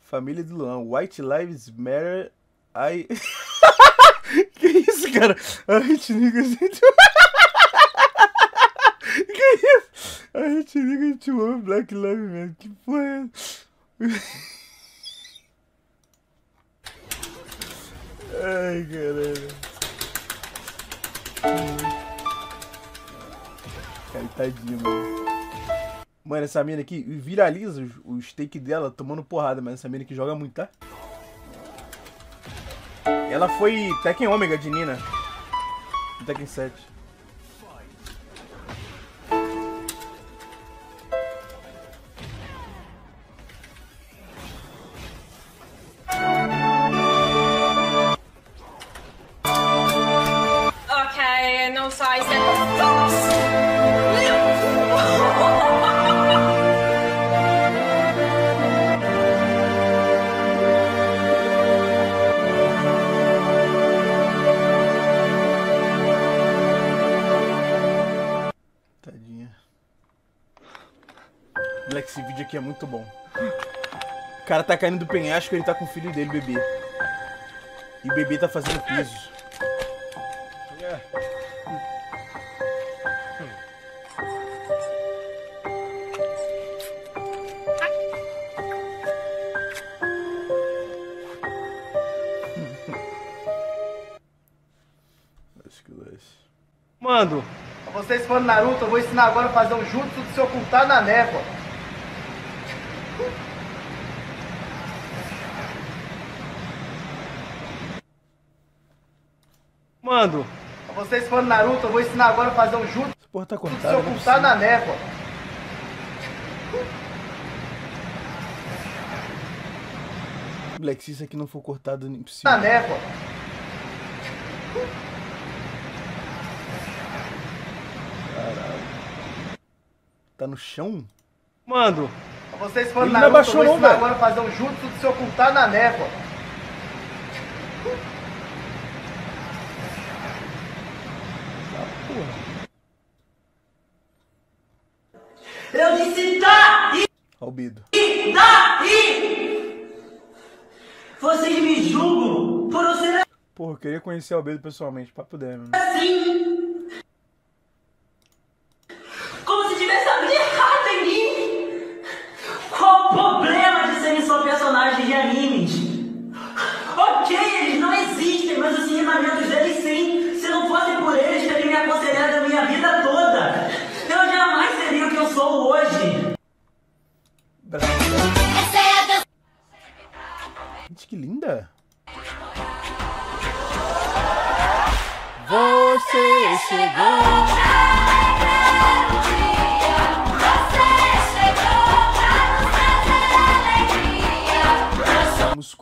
Família do Luan. White Lives Matter. Ai. que isso, cara? Ai, te liga, gente. liga, te amo, Black Lives Matter. Que porra é essa? Ai, caralho. Cara, tadinho, mano. Mano, essa mina aqui viraliza os- o steak dela tomando porrada, mas essa mina aqui joga muito, tá? Ela foi Tekken Omega de Nina. Tekken 7. Tá caindo do penhasco e ele tá com o filho dele, bebê. E o bebê tá fazendo piso. Mando, vocês fãs do Naruto, eu vou ensinar agora a fazer um jutsu de se ocultar na névoa. Mando, vocês fãs do Naruto, eu vou ensinar agora a fazer um jutsu Essa porra tá de se não ocultar possível. na névoa. Moleque, se isso aqui não for cortado, é impossível. Na névoa. Caralho. Tá no chão? Mando, vocês fãs do não Naruto, eu vou não, ensinar velho. agora a fazer um jutsu de se ocultar na névoa. Eu disse daí! Albedo. Daí! Vocês me julgam por eu ser Porra, eu queria conhecer o Albedo pessoalmente, papo dela, mano. assim!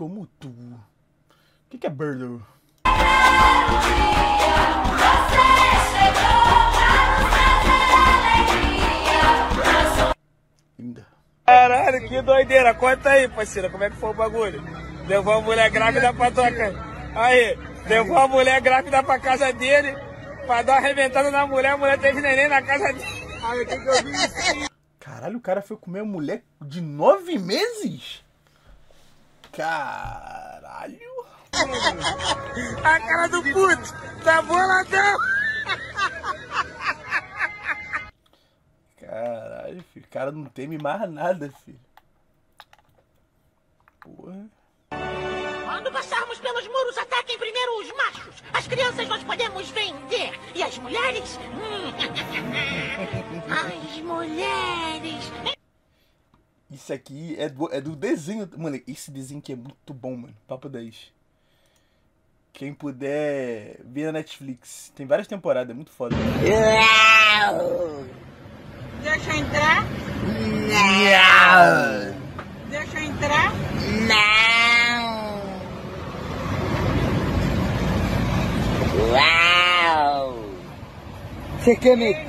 Como tu. O que, que é Birdo? Caralho, que doideira. Conta aí, parceira, como é que foi o bagulho? Levou a mulher grávida pra tua casa. Aí, levou a mulher grávida pra casa dele, pra dar uma arrebentada na mulher, a mulher teve neném na casa dele. Caralho, o cara foi comer uma mulher de nove meses? Caralho. A cara do puto, tá boladão. Caralho, filho. O cara não teme mais nada, filho. Porra. Quando passarmos pelos muros, ataquem primeiro os machos. As crianças nós podemos vender. E as mulheres? Hum. As mulheres. Isso aqui é do, é do desenho. Mano, esse desenho aqui é muito bom, mano. Papo 10. Quem puder ver na Netflix. Tem várias temporadas, é muito foda. Deixa eu entrar? Não. Deixa eu entrar? Não. Uau! Você quer me.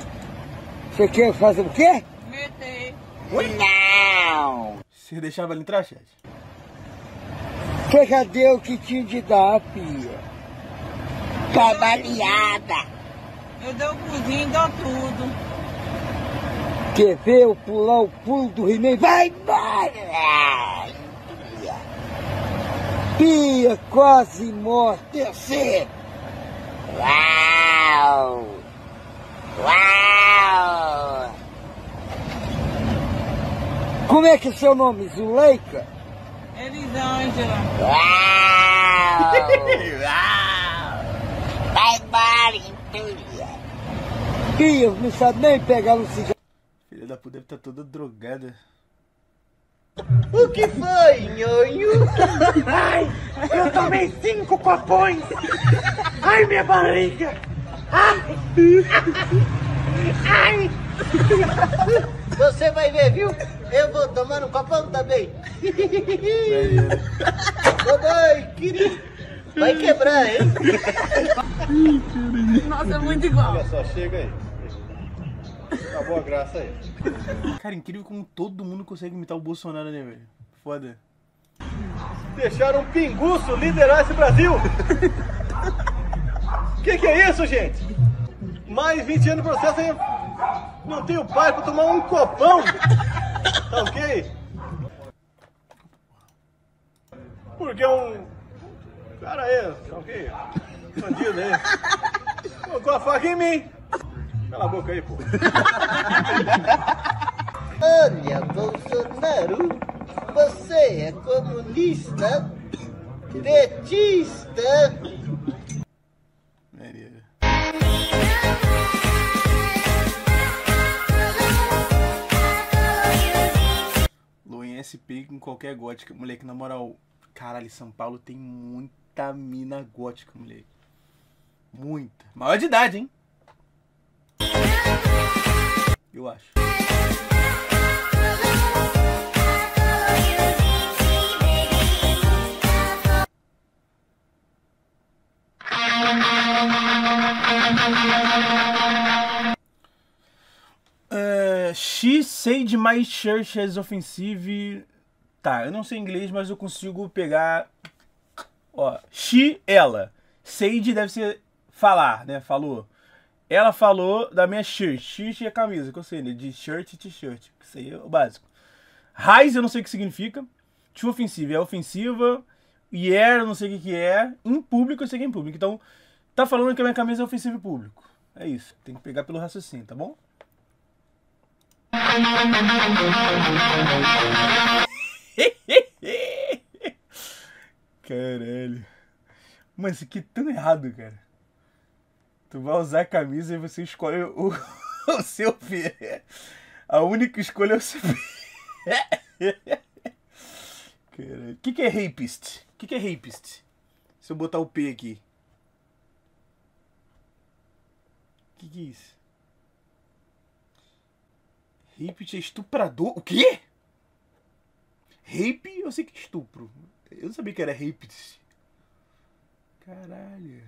Você quer fazer o quê? Meter. Não! Você deixava ela entrar, chat? Você já deu o que tinha de dar, filha. Trabalhada! Eu dou o cozinho, dou tudo. Quer ver eu pular o pulo do He-Man? Vai embora! Pia. Pia, quase morte, eu sei! Uau! Uau! Como é que é seu nome, Zuleika? Elisângela. Uau! Vai embora, Pia! Pia, não sabe nem pegar um cigarro. Filha da puta deve estar toda drogada. O que foi, nhonho? Ai, eu tomei cinco copões. Ai, minha barriga. Ai. Ai. Você vai ver, viu? Eu vou tomar um copão também. Ô, mãe, querido. Vai quebrar, hein? Nossa, é muito igual. Olha só, chega aí. Acabou a graça aí. Cara, incrível como todo mundo consegue imitar o Bolsonaro, né, velho? Foda. Deixaram um pinguço liderar esse Brasil. Que que é isso, gente? Mais 20 anos de processo aí. Não tenho pai pra tomar um copão. Tá ok? Porque um cara aí, tá ok? Bandido aí. Colocou a faca em mim. Cala a boca aí, pô. Olha, Bolsonaro, você é comunista, petista. SP com qualquer gótica. Moleque, na moral, caralho, São Paulo tem muita mina gótica, moleque. Muita. Maior de idade, hein? Eu acho. Uh, she said my church is offensive. Tá, eu não sei inglês, mas eu consigo pegar. Ó, she, ela. Sage deve ser falar, né? Falou. Ela falou da minha shirt. Shirt é camisa, que eu sei, né? De shirt e t-shirt. Isso aí é o básico. Rise eu não sei o que significa. To ofensiva é ofensiva. Yeah, eu não sei o que, que é. Em público eu sei que é em público. Então, tá falando que a minha camisa é ofensiva em público. É isso. Tem que pegar pelo raciocínio, tá bom? Caralho. Mano, isso aqui é tão errado, cara. Tu vai usar a camisa e você escolhe o, o seu pé. A única escolha é o seu pé. Caralho. O que, que é rapist? O que, que é rapist? Se eu botar o P aqui. O que, que é isso? Rapist é estuprador? O quê? Rape, eu sei que é estupro. Eu não sabia que era rapist. Caralho.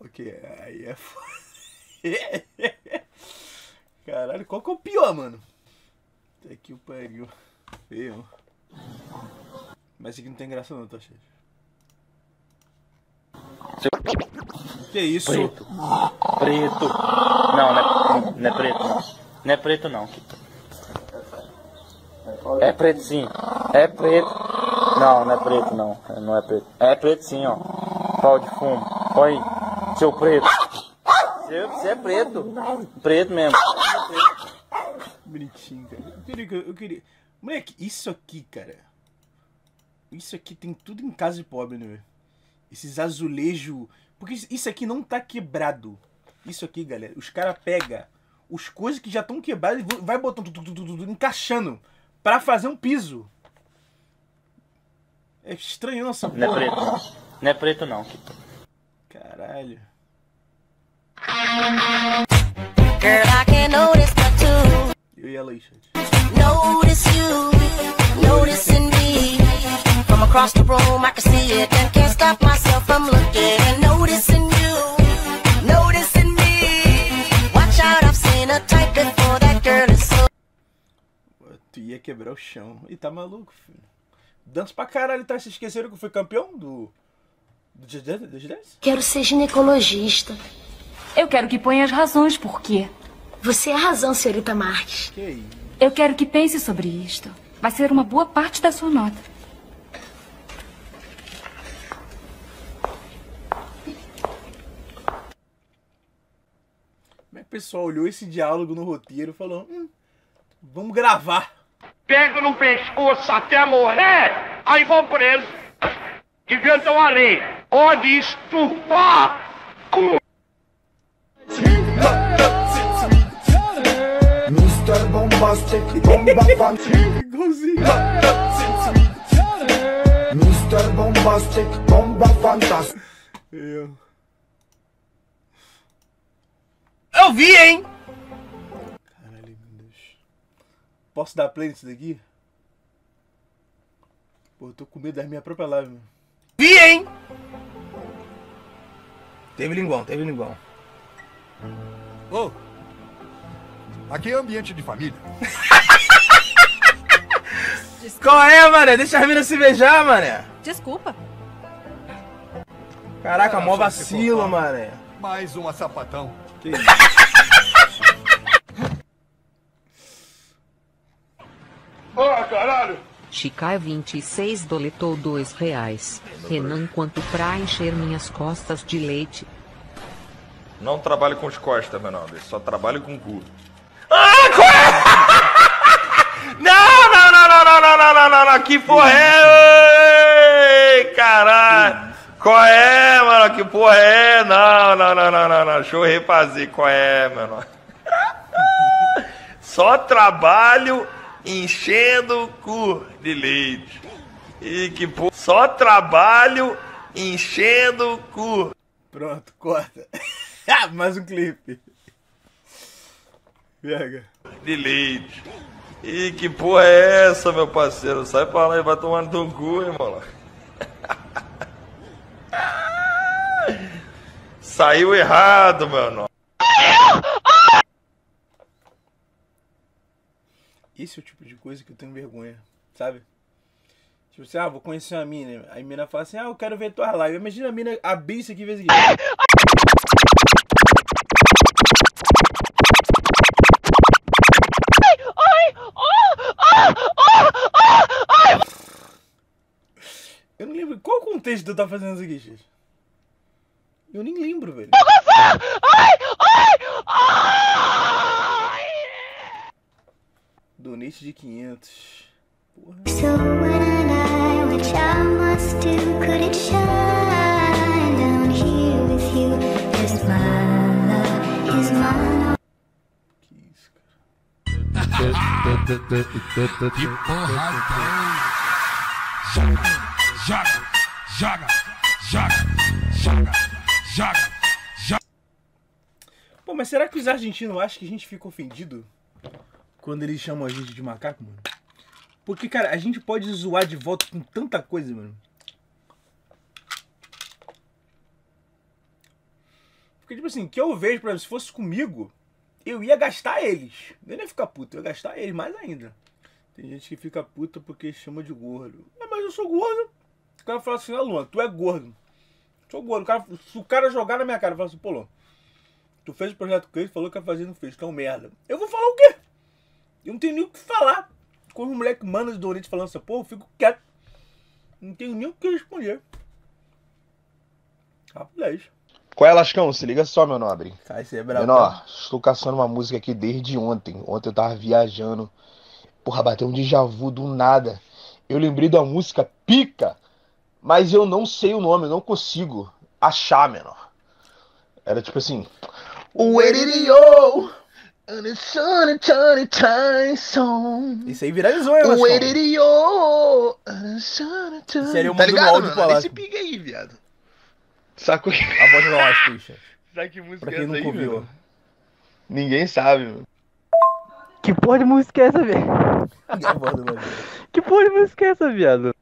Ok, aí é foda. Caralho, qual que é o pior, mano? Até que o pariu. Feio. Mas esse aqui não tem graça não, tá cheio. Que isso? Preto. Preto. Não, não é, não é preto não. Não é preto não. É preto sim. É preto. Não, não é preto não. Não é preto. É preto sim, ó. Pau de fumo. Olha aí. Seu preto. Você, você é preto. Preto mesmo. Bonitinho, cara. Eu queria, que- eu queria. Moleque, isso aqui, cara. Isso aqui tem tudo em casa de pobre, né? velho? Esses azulejo. Porque isso- aqui não tá quebrado. Isso aqui, galera, os caras pegam os coisas que já estão quebradas e vai botando tudo, tudo, tudo, tudo, encaixando pra fazer um piso. É estranho essa Não é preto, não. Não é preto, não. Caralho. Girl, I can notice my too. Eu e aí, chat. Notice you, noticing across the room, I can see it and can't stop myself from looking. Noticing you, noticing me. Watch out, I've seen a type before. That girl is so. Tu ia quebrar o chão. E tá maluco, filho. Dança pra caralho, tá? Vocês esqueceram que eu fui campeão do. do Just Dance? do Just Dance? Quero ser ginecologista. Eu quero que ponha as razões por quê. Você é a razão, senhorita Marques. Que isso? Eu quero que pense sobre isto. Vai ser uma boa parte da sua nota. Como é que o pessoal olhou esse diálogo no roteiro e falou: hum, vamos gravar. Pego no pescoço até morrer, aí vão preso. Inventam a lei. Pode estupar. cu. Mr. Bombastic, bomba fantastic. Mr. Bombastic, bomba fantastic. Eu. Eu vi, hein? Caralho, meu Deus. Posso dar play nisso daqui? Pô, eu tô com medo das minhas próprias lives, mano. Vi, hein? Teve linguão, teve linguão. Ô, aqui é ambiente de família. Qual é, mané? Deixa as minas se beijar, mané. Desculpa. Caraca, mó vacilo, mané. Mais uma sapatão. Que isso? Ah, caralho! Chicai 26 doletou dois reais. Renan quanto pra encher minhas costas de leite. Não trabalho com os costas, meu nome. Só trabalho com cu. Não, não, não, não, não, não, não, não, não, não. Que porra é? Caralho. Qual é, mano? Que porra é? Não, não, não, não, não, não. Deixa eu refazer. Qual é, mano? Só trabalho enchendo o cu de leite. E que porra. Só trabalho enchendo o cu. Pronto, corta. Ah, Mais um clipe. Pega. De leite. E que porra é essa, meu parceiro? Sai pra lá e vai tomar no teu cu, mano. Saiu errado, nome. Esse é o tipo de coisa que eu tenho vergonha, sabe? Tipo assim, ah, vou conhecer uma mina. Aí a mina fala assim, ah, eu quero ver tua live. Imagina a mina abrir isso aqui e ver isso aqui. Eu tá fazendo isso aqui, gente? Eu nem lembro, velho. Donate de 500. So when I die, which I must do, could it shine down here with you? Just my love is my Que porradão. Joga, joga, joga, joga, joga, joga, joga. Pô, mas será que os argentinos acham que a gente fica ofendido quando eles chamam a gente de macaco, mano? Porque, cara, a gente pode zoar de volta com tanta coisa, mano. Porque, tipo assim, que eu vejo, exemplo, se fosse comigo, eu ia gastar eles. Eu não ia ficar puto, eu ia gastar eles mais ainda. Tem gente que fica puta porque chama de gordo. Mas eu sou gordo. O cara fala assim, ah, Luan, tu é gordo. Sou gordo. O cara, se o cara jogar na minha cara e falar assim, pô, Luan, tu fez o projeto com ele, falou que ia fazer não fez, tu é um merda. Eu vou falar o quê? Eu não tenho nem o que falar. Quando o moleque manda os donetes falando assim, pô, eu fico quieto. Não tenho nem o que responder. Rapaz. Qual é, Lascão? Se liga só, meu nobre. Cara, isso é brabo. Menor, estou caçando uma música aqui desde ontem. Ontem eu tava viajando. Porra, bateu um déjà vu do nada. Eu lembrei da música Pica, mas eu não sei o nome, eu não consigo achar, menor. Era tipo assim. Song. Isso aí viralizou, it's sunny time. Seria o Tá mundo do ligado, áudio mano? Esse pica aí, viado. Sacou? A voz da Lost, Christian. Sabe que música Pra é quem essa nunca aí, mano? Ninguém sabe, mano. Que porra de música é essa, velho? Que porra de música é essa, viado?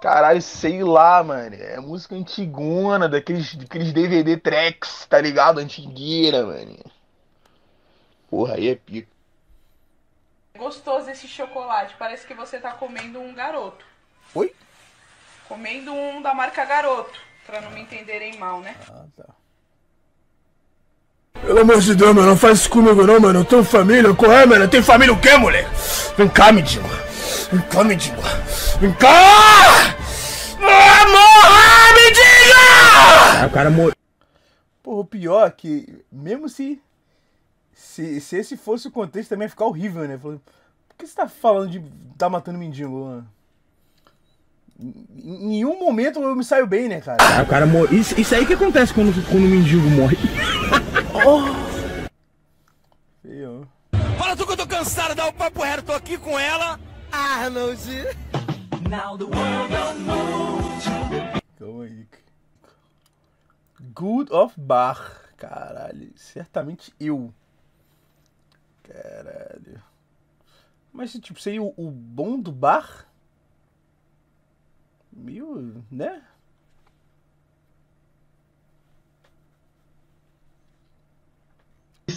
Caralho, sei lá, mano. É música antigona, daqueles, daqueles DVD tracks, tá ligado? Antigueira, mano. Porra, aí é pica. Gostoso esse chocolate. Parece que você tá comendo um garoto. Oi? Comendo um da marca Garoto. Pra não me entenderem mal, né? Ah, tá. Pelo amor de Deus, mano, não faz isso comigo não, mano. Eu tenho família, qual é, mano? Tem família o quê, moleque? Vem cá, mendigo. Vem cá, mendigo. Vem cá! Ah, morra, mendigo! o cara morreu. Porra, o pior é que, mesmo se, se. Se esse fosse o contexto, também ia ficar horrível, né? Falando, Por que você tá falando de. tá matando mendigo, mano? Em em nenhum momento eu me saio bem, né, cara? Ah, o cara morre. Isso, isso aí que acontece quando, quando o mendigo morre. Feio. Fala tu que eu tô cansado, dá o papo reto, tô aqui com ela. Arnold. Now the world don't move. Calma aí. Good of Bar. Caralho, certamente eu. Caralho. Mas, tipo, seria o, o bom do bar? Meio, né?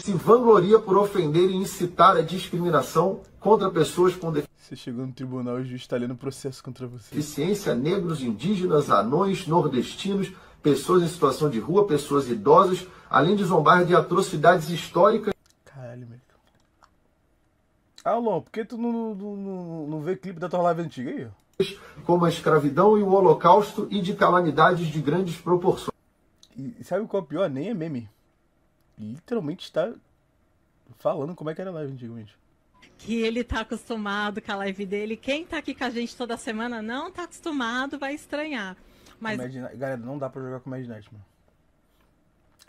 Se vangloria por ofender e incitar a discriminação contra pessoas com Você chegou no tribunal e o juiz tá lendo processo contra você. deficiência, negros, indígenas, anões, nordestinos, pessoas em situação de rua, pessoas idosas, além de zombar de atrocidades históricas Caralho, velho. Ah, Lon, por que tu não, não, não, não vê clipe da tua live antiga aí? como a escravidão e o holocausto e de calamidades de grandes proporções. E sabe qual é o pior? Nem é meme. Literalmente está falando como é que era a live antigamente. que ele tá acostumado com a live dele. Quem tá aqui com a gente toda semana não tá acostumado, vai estranhar. Mas Night- Galera, não dá pra jogar Comédia Night, mano.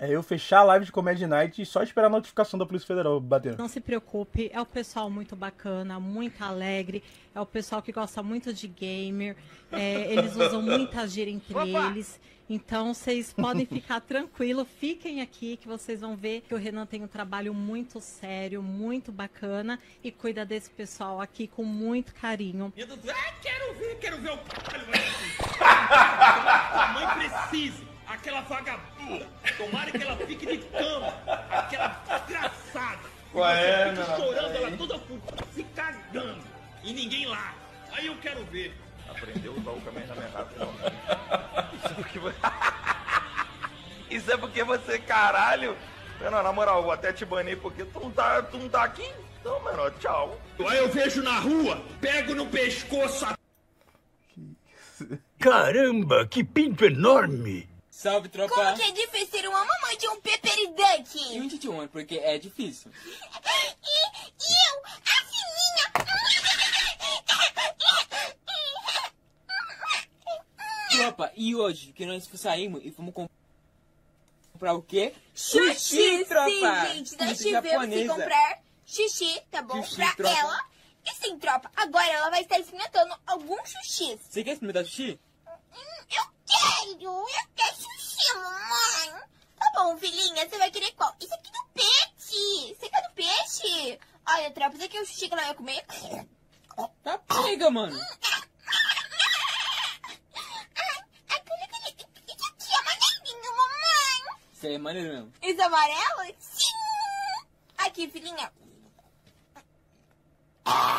É eu fechar a live de Comédia Night e só esperar a notificação da Polícia Federal bater. não se preocupe, é o pessoal muito bacana, muito alegre, é o pessoal que gosta muito de gamer, é, eles usam muita gíria entre eles. Então vocês podem ficar tranquilo, fiquem aqui que vocês vão ver que o Renan tem um trabalho muito sério, muito bacana e cuida desse pessoal aqui com muito carinho. Ah, quero ver, quero ver o caralho, A mãe precisa. Aquela vagabunda. Tomara que ela fique de cama. Aquela desgraçada. Qual é, meu chorando, ela toda puta, se cagando. E ninguém lá. Aí eu quero ver. Aprendeu a usar o Kamehameha rápido. Isso é porque você... Isso é porque você, caralho... Não, na moral, vou até te banir porque tu não tá, tu não tá aqui. Então, menor, tchau. Aí eu vejo na rua, pego no pescoço. Caramba, que pinto enorme! Salve, tropa! Como que é difícil ser uma mamãe de um peperiduck? E um tio, porque é difícil. E, e eu, a Tropa, e hoje que nós saímos e fomos com- comprar o quê? Sushi, tropa! sim, gente. Nós tivemos que comprar sushi, tá bom? Sushi, pra tropa. ela. E sim, tropa, agora ela vai estar experimentando alguns sushis. Você quer experimentar sushi? Eu quero, eu quero sushi, mamãe. Tá bom, filhinha, você vai querer qual? Isso aqui do peixe. Você quer do peixe? Olha, tropa, isso aqui é o sushi que ela vai comer. Tá pega, mano. Isso é é maneiro mesmo. Isso é amarelo? Sim. Aqui, filhinha. É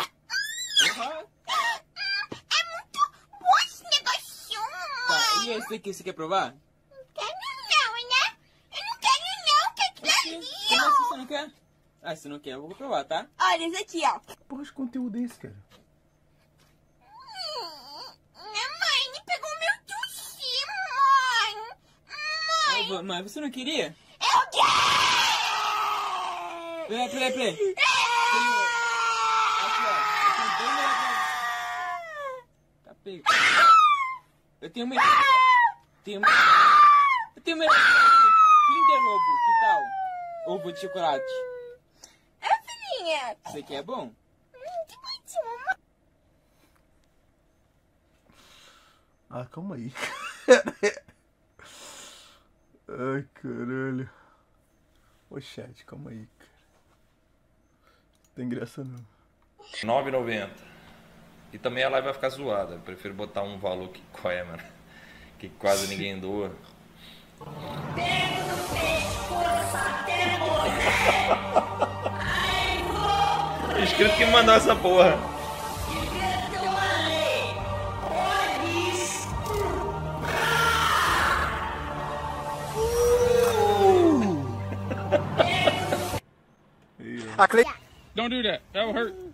muito bom esse negocinho, Tá, mamãe. e esse aqui, você quer provar? Quero não, né? Eu não quero não, que aquilo ali, Como assim ó. você não quer? Ah, se não quer, eu vou provar, tá? Olha esse aqui, ó. Porra, de conteúdo é esse, cara? Minha mãe me pegou meu sushi, mãe. Eu vou- Mas você não queria? Eu quero. Play, play, play. Pega. Eu tenho medo. Tenho medo. Eu tenho medo. Kinder Ovo, que tal? Ovo de chocolate. É, filhinha. Isso aqui é bom? Hum, que bonitinho, mamãe. Ah, calma aí. Ai, caralho. Ô chat, calma aí, cara. Tem graça não. 9,90. E também a live vai ficar zoada. Eu prefiro botar um valor que qual é, mano? Que quase ninguém doa. Inscrito que mandou essa porra. A Cle... Don't do that. That will hurt.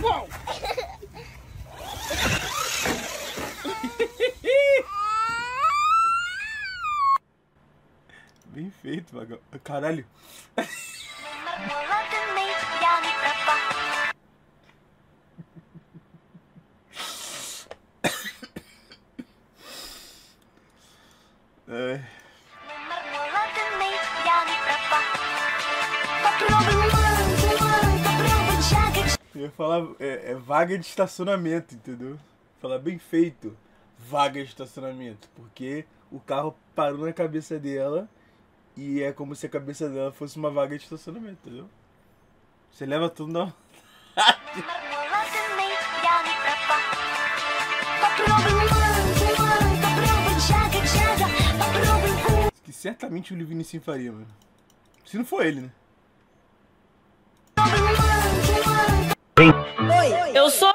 Whoa! Bem feito, vagão. Caralho. Falar é, é vaga de estacionamento, entendeu? Falar bem feito. Vaga de estacionamento. Porque o carro parou na cabeça dela e é como se a cabeça dela fosse uma vaga de estacionamento, entendeu? Você leva tudo na. que certamente o Livinicinho faria, mano. Se não for ele, né? Oi, eu sou.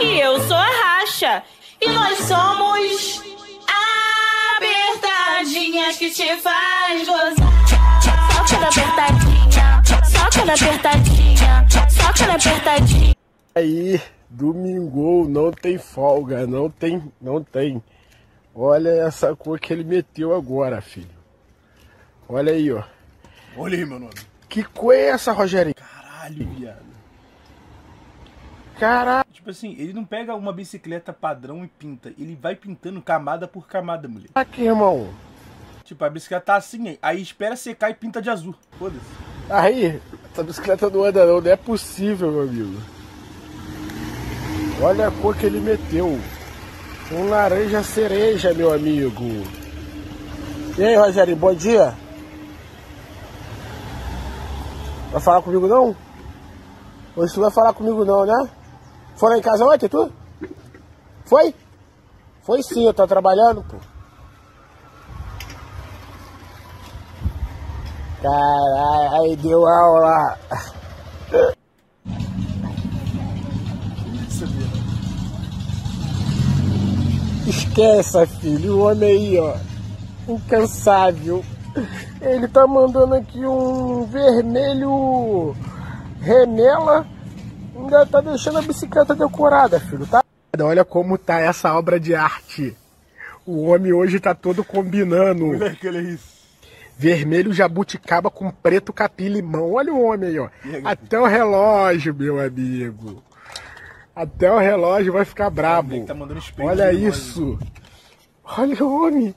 E eu sou a Racha. E nós somos apertadinhas que te faz gozar. Só quando apertadinha, só quando apertadinha, só quando apertadinha. Aí, domingo não tem folga, não tem, não tem. Olha essa cor que ele meteu agora, filho. Olha aí, ó. Olha aí, meu nome. Que cor é essa, Rogerinho? Caralho, viado. Caralho. Tipo assim, ele não pega uma bicicleta padrão e pinta. Ele vai pintando camada por camada, mulher. Aqui, irmão. Tipo, a bicicleta tá assim, aí, aí espera secar e pinta de azul. Foda-se. Aí, essa bicicleta não anda não, não é possível, meu amigo. Olha a cor que ele meteu. Um laranja cereja, meu amigo. E aí, Rogério, bom dia? Vai falar comigo não? Hoje tu vai falar comigo não, né? Foi lá em casa ontem, tu? Foi? Foi sim, eu tô trabalhando, pô. Caralho, aí deu aula. Esqueça, filho, o homem aí, ó. Incansável. Ele tá mandando aqui um vermelho remela. Ainda tá deixando a bicicleta decorada, filho, tá? Olha como tá essa obra de arte. O homem hoje tá todo combinando. Olha isso. Vermelho jabuticaba com preto capim limão. Olha o homem aí, ó. Até o relógio, meu amigo. Até o relógio vai ficar brabo. Tá Olha isso. Olha o homem.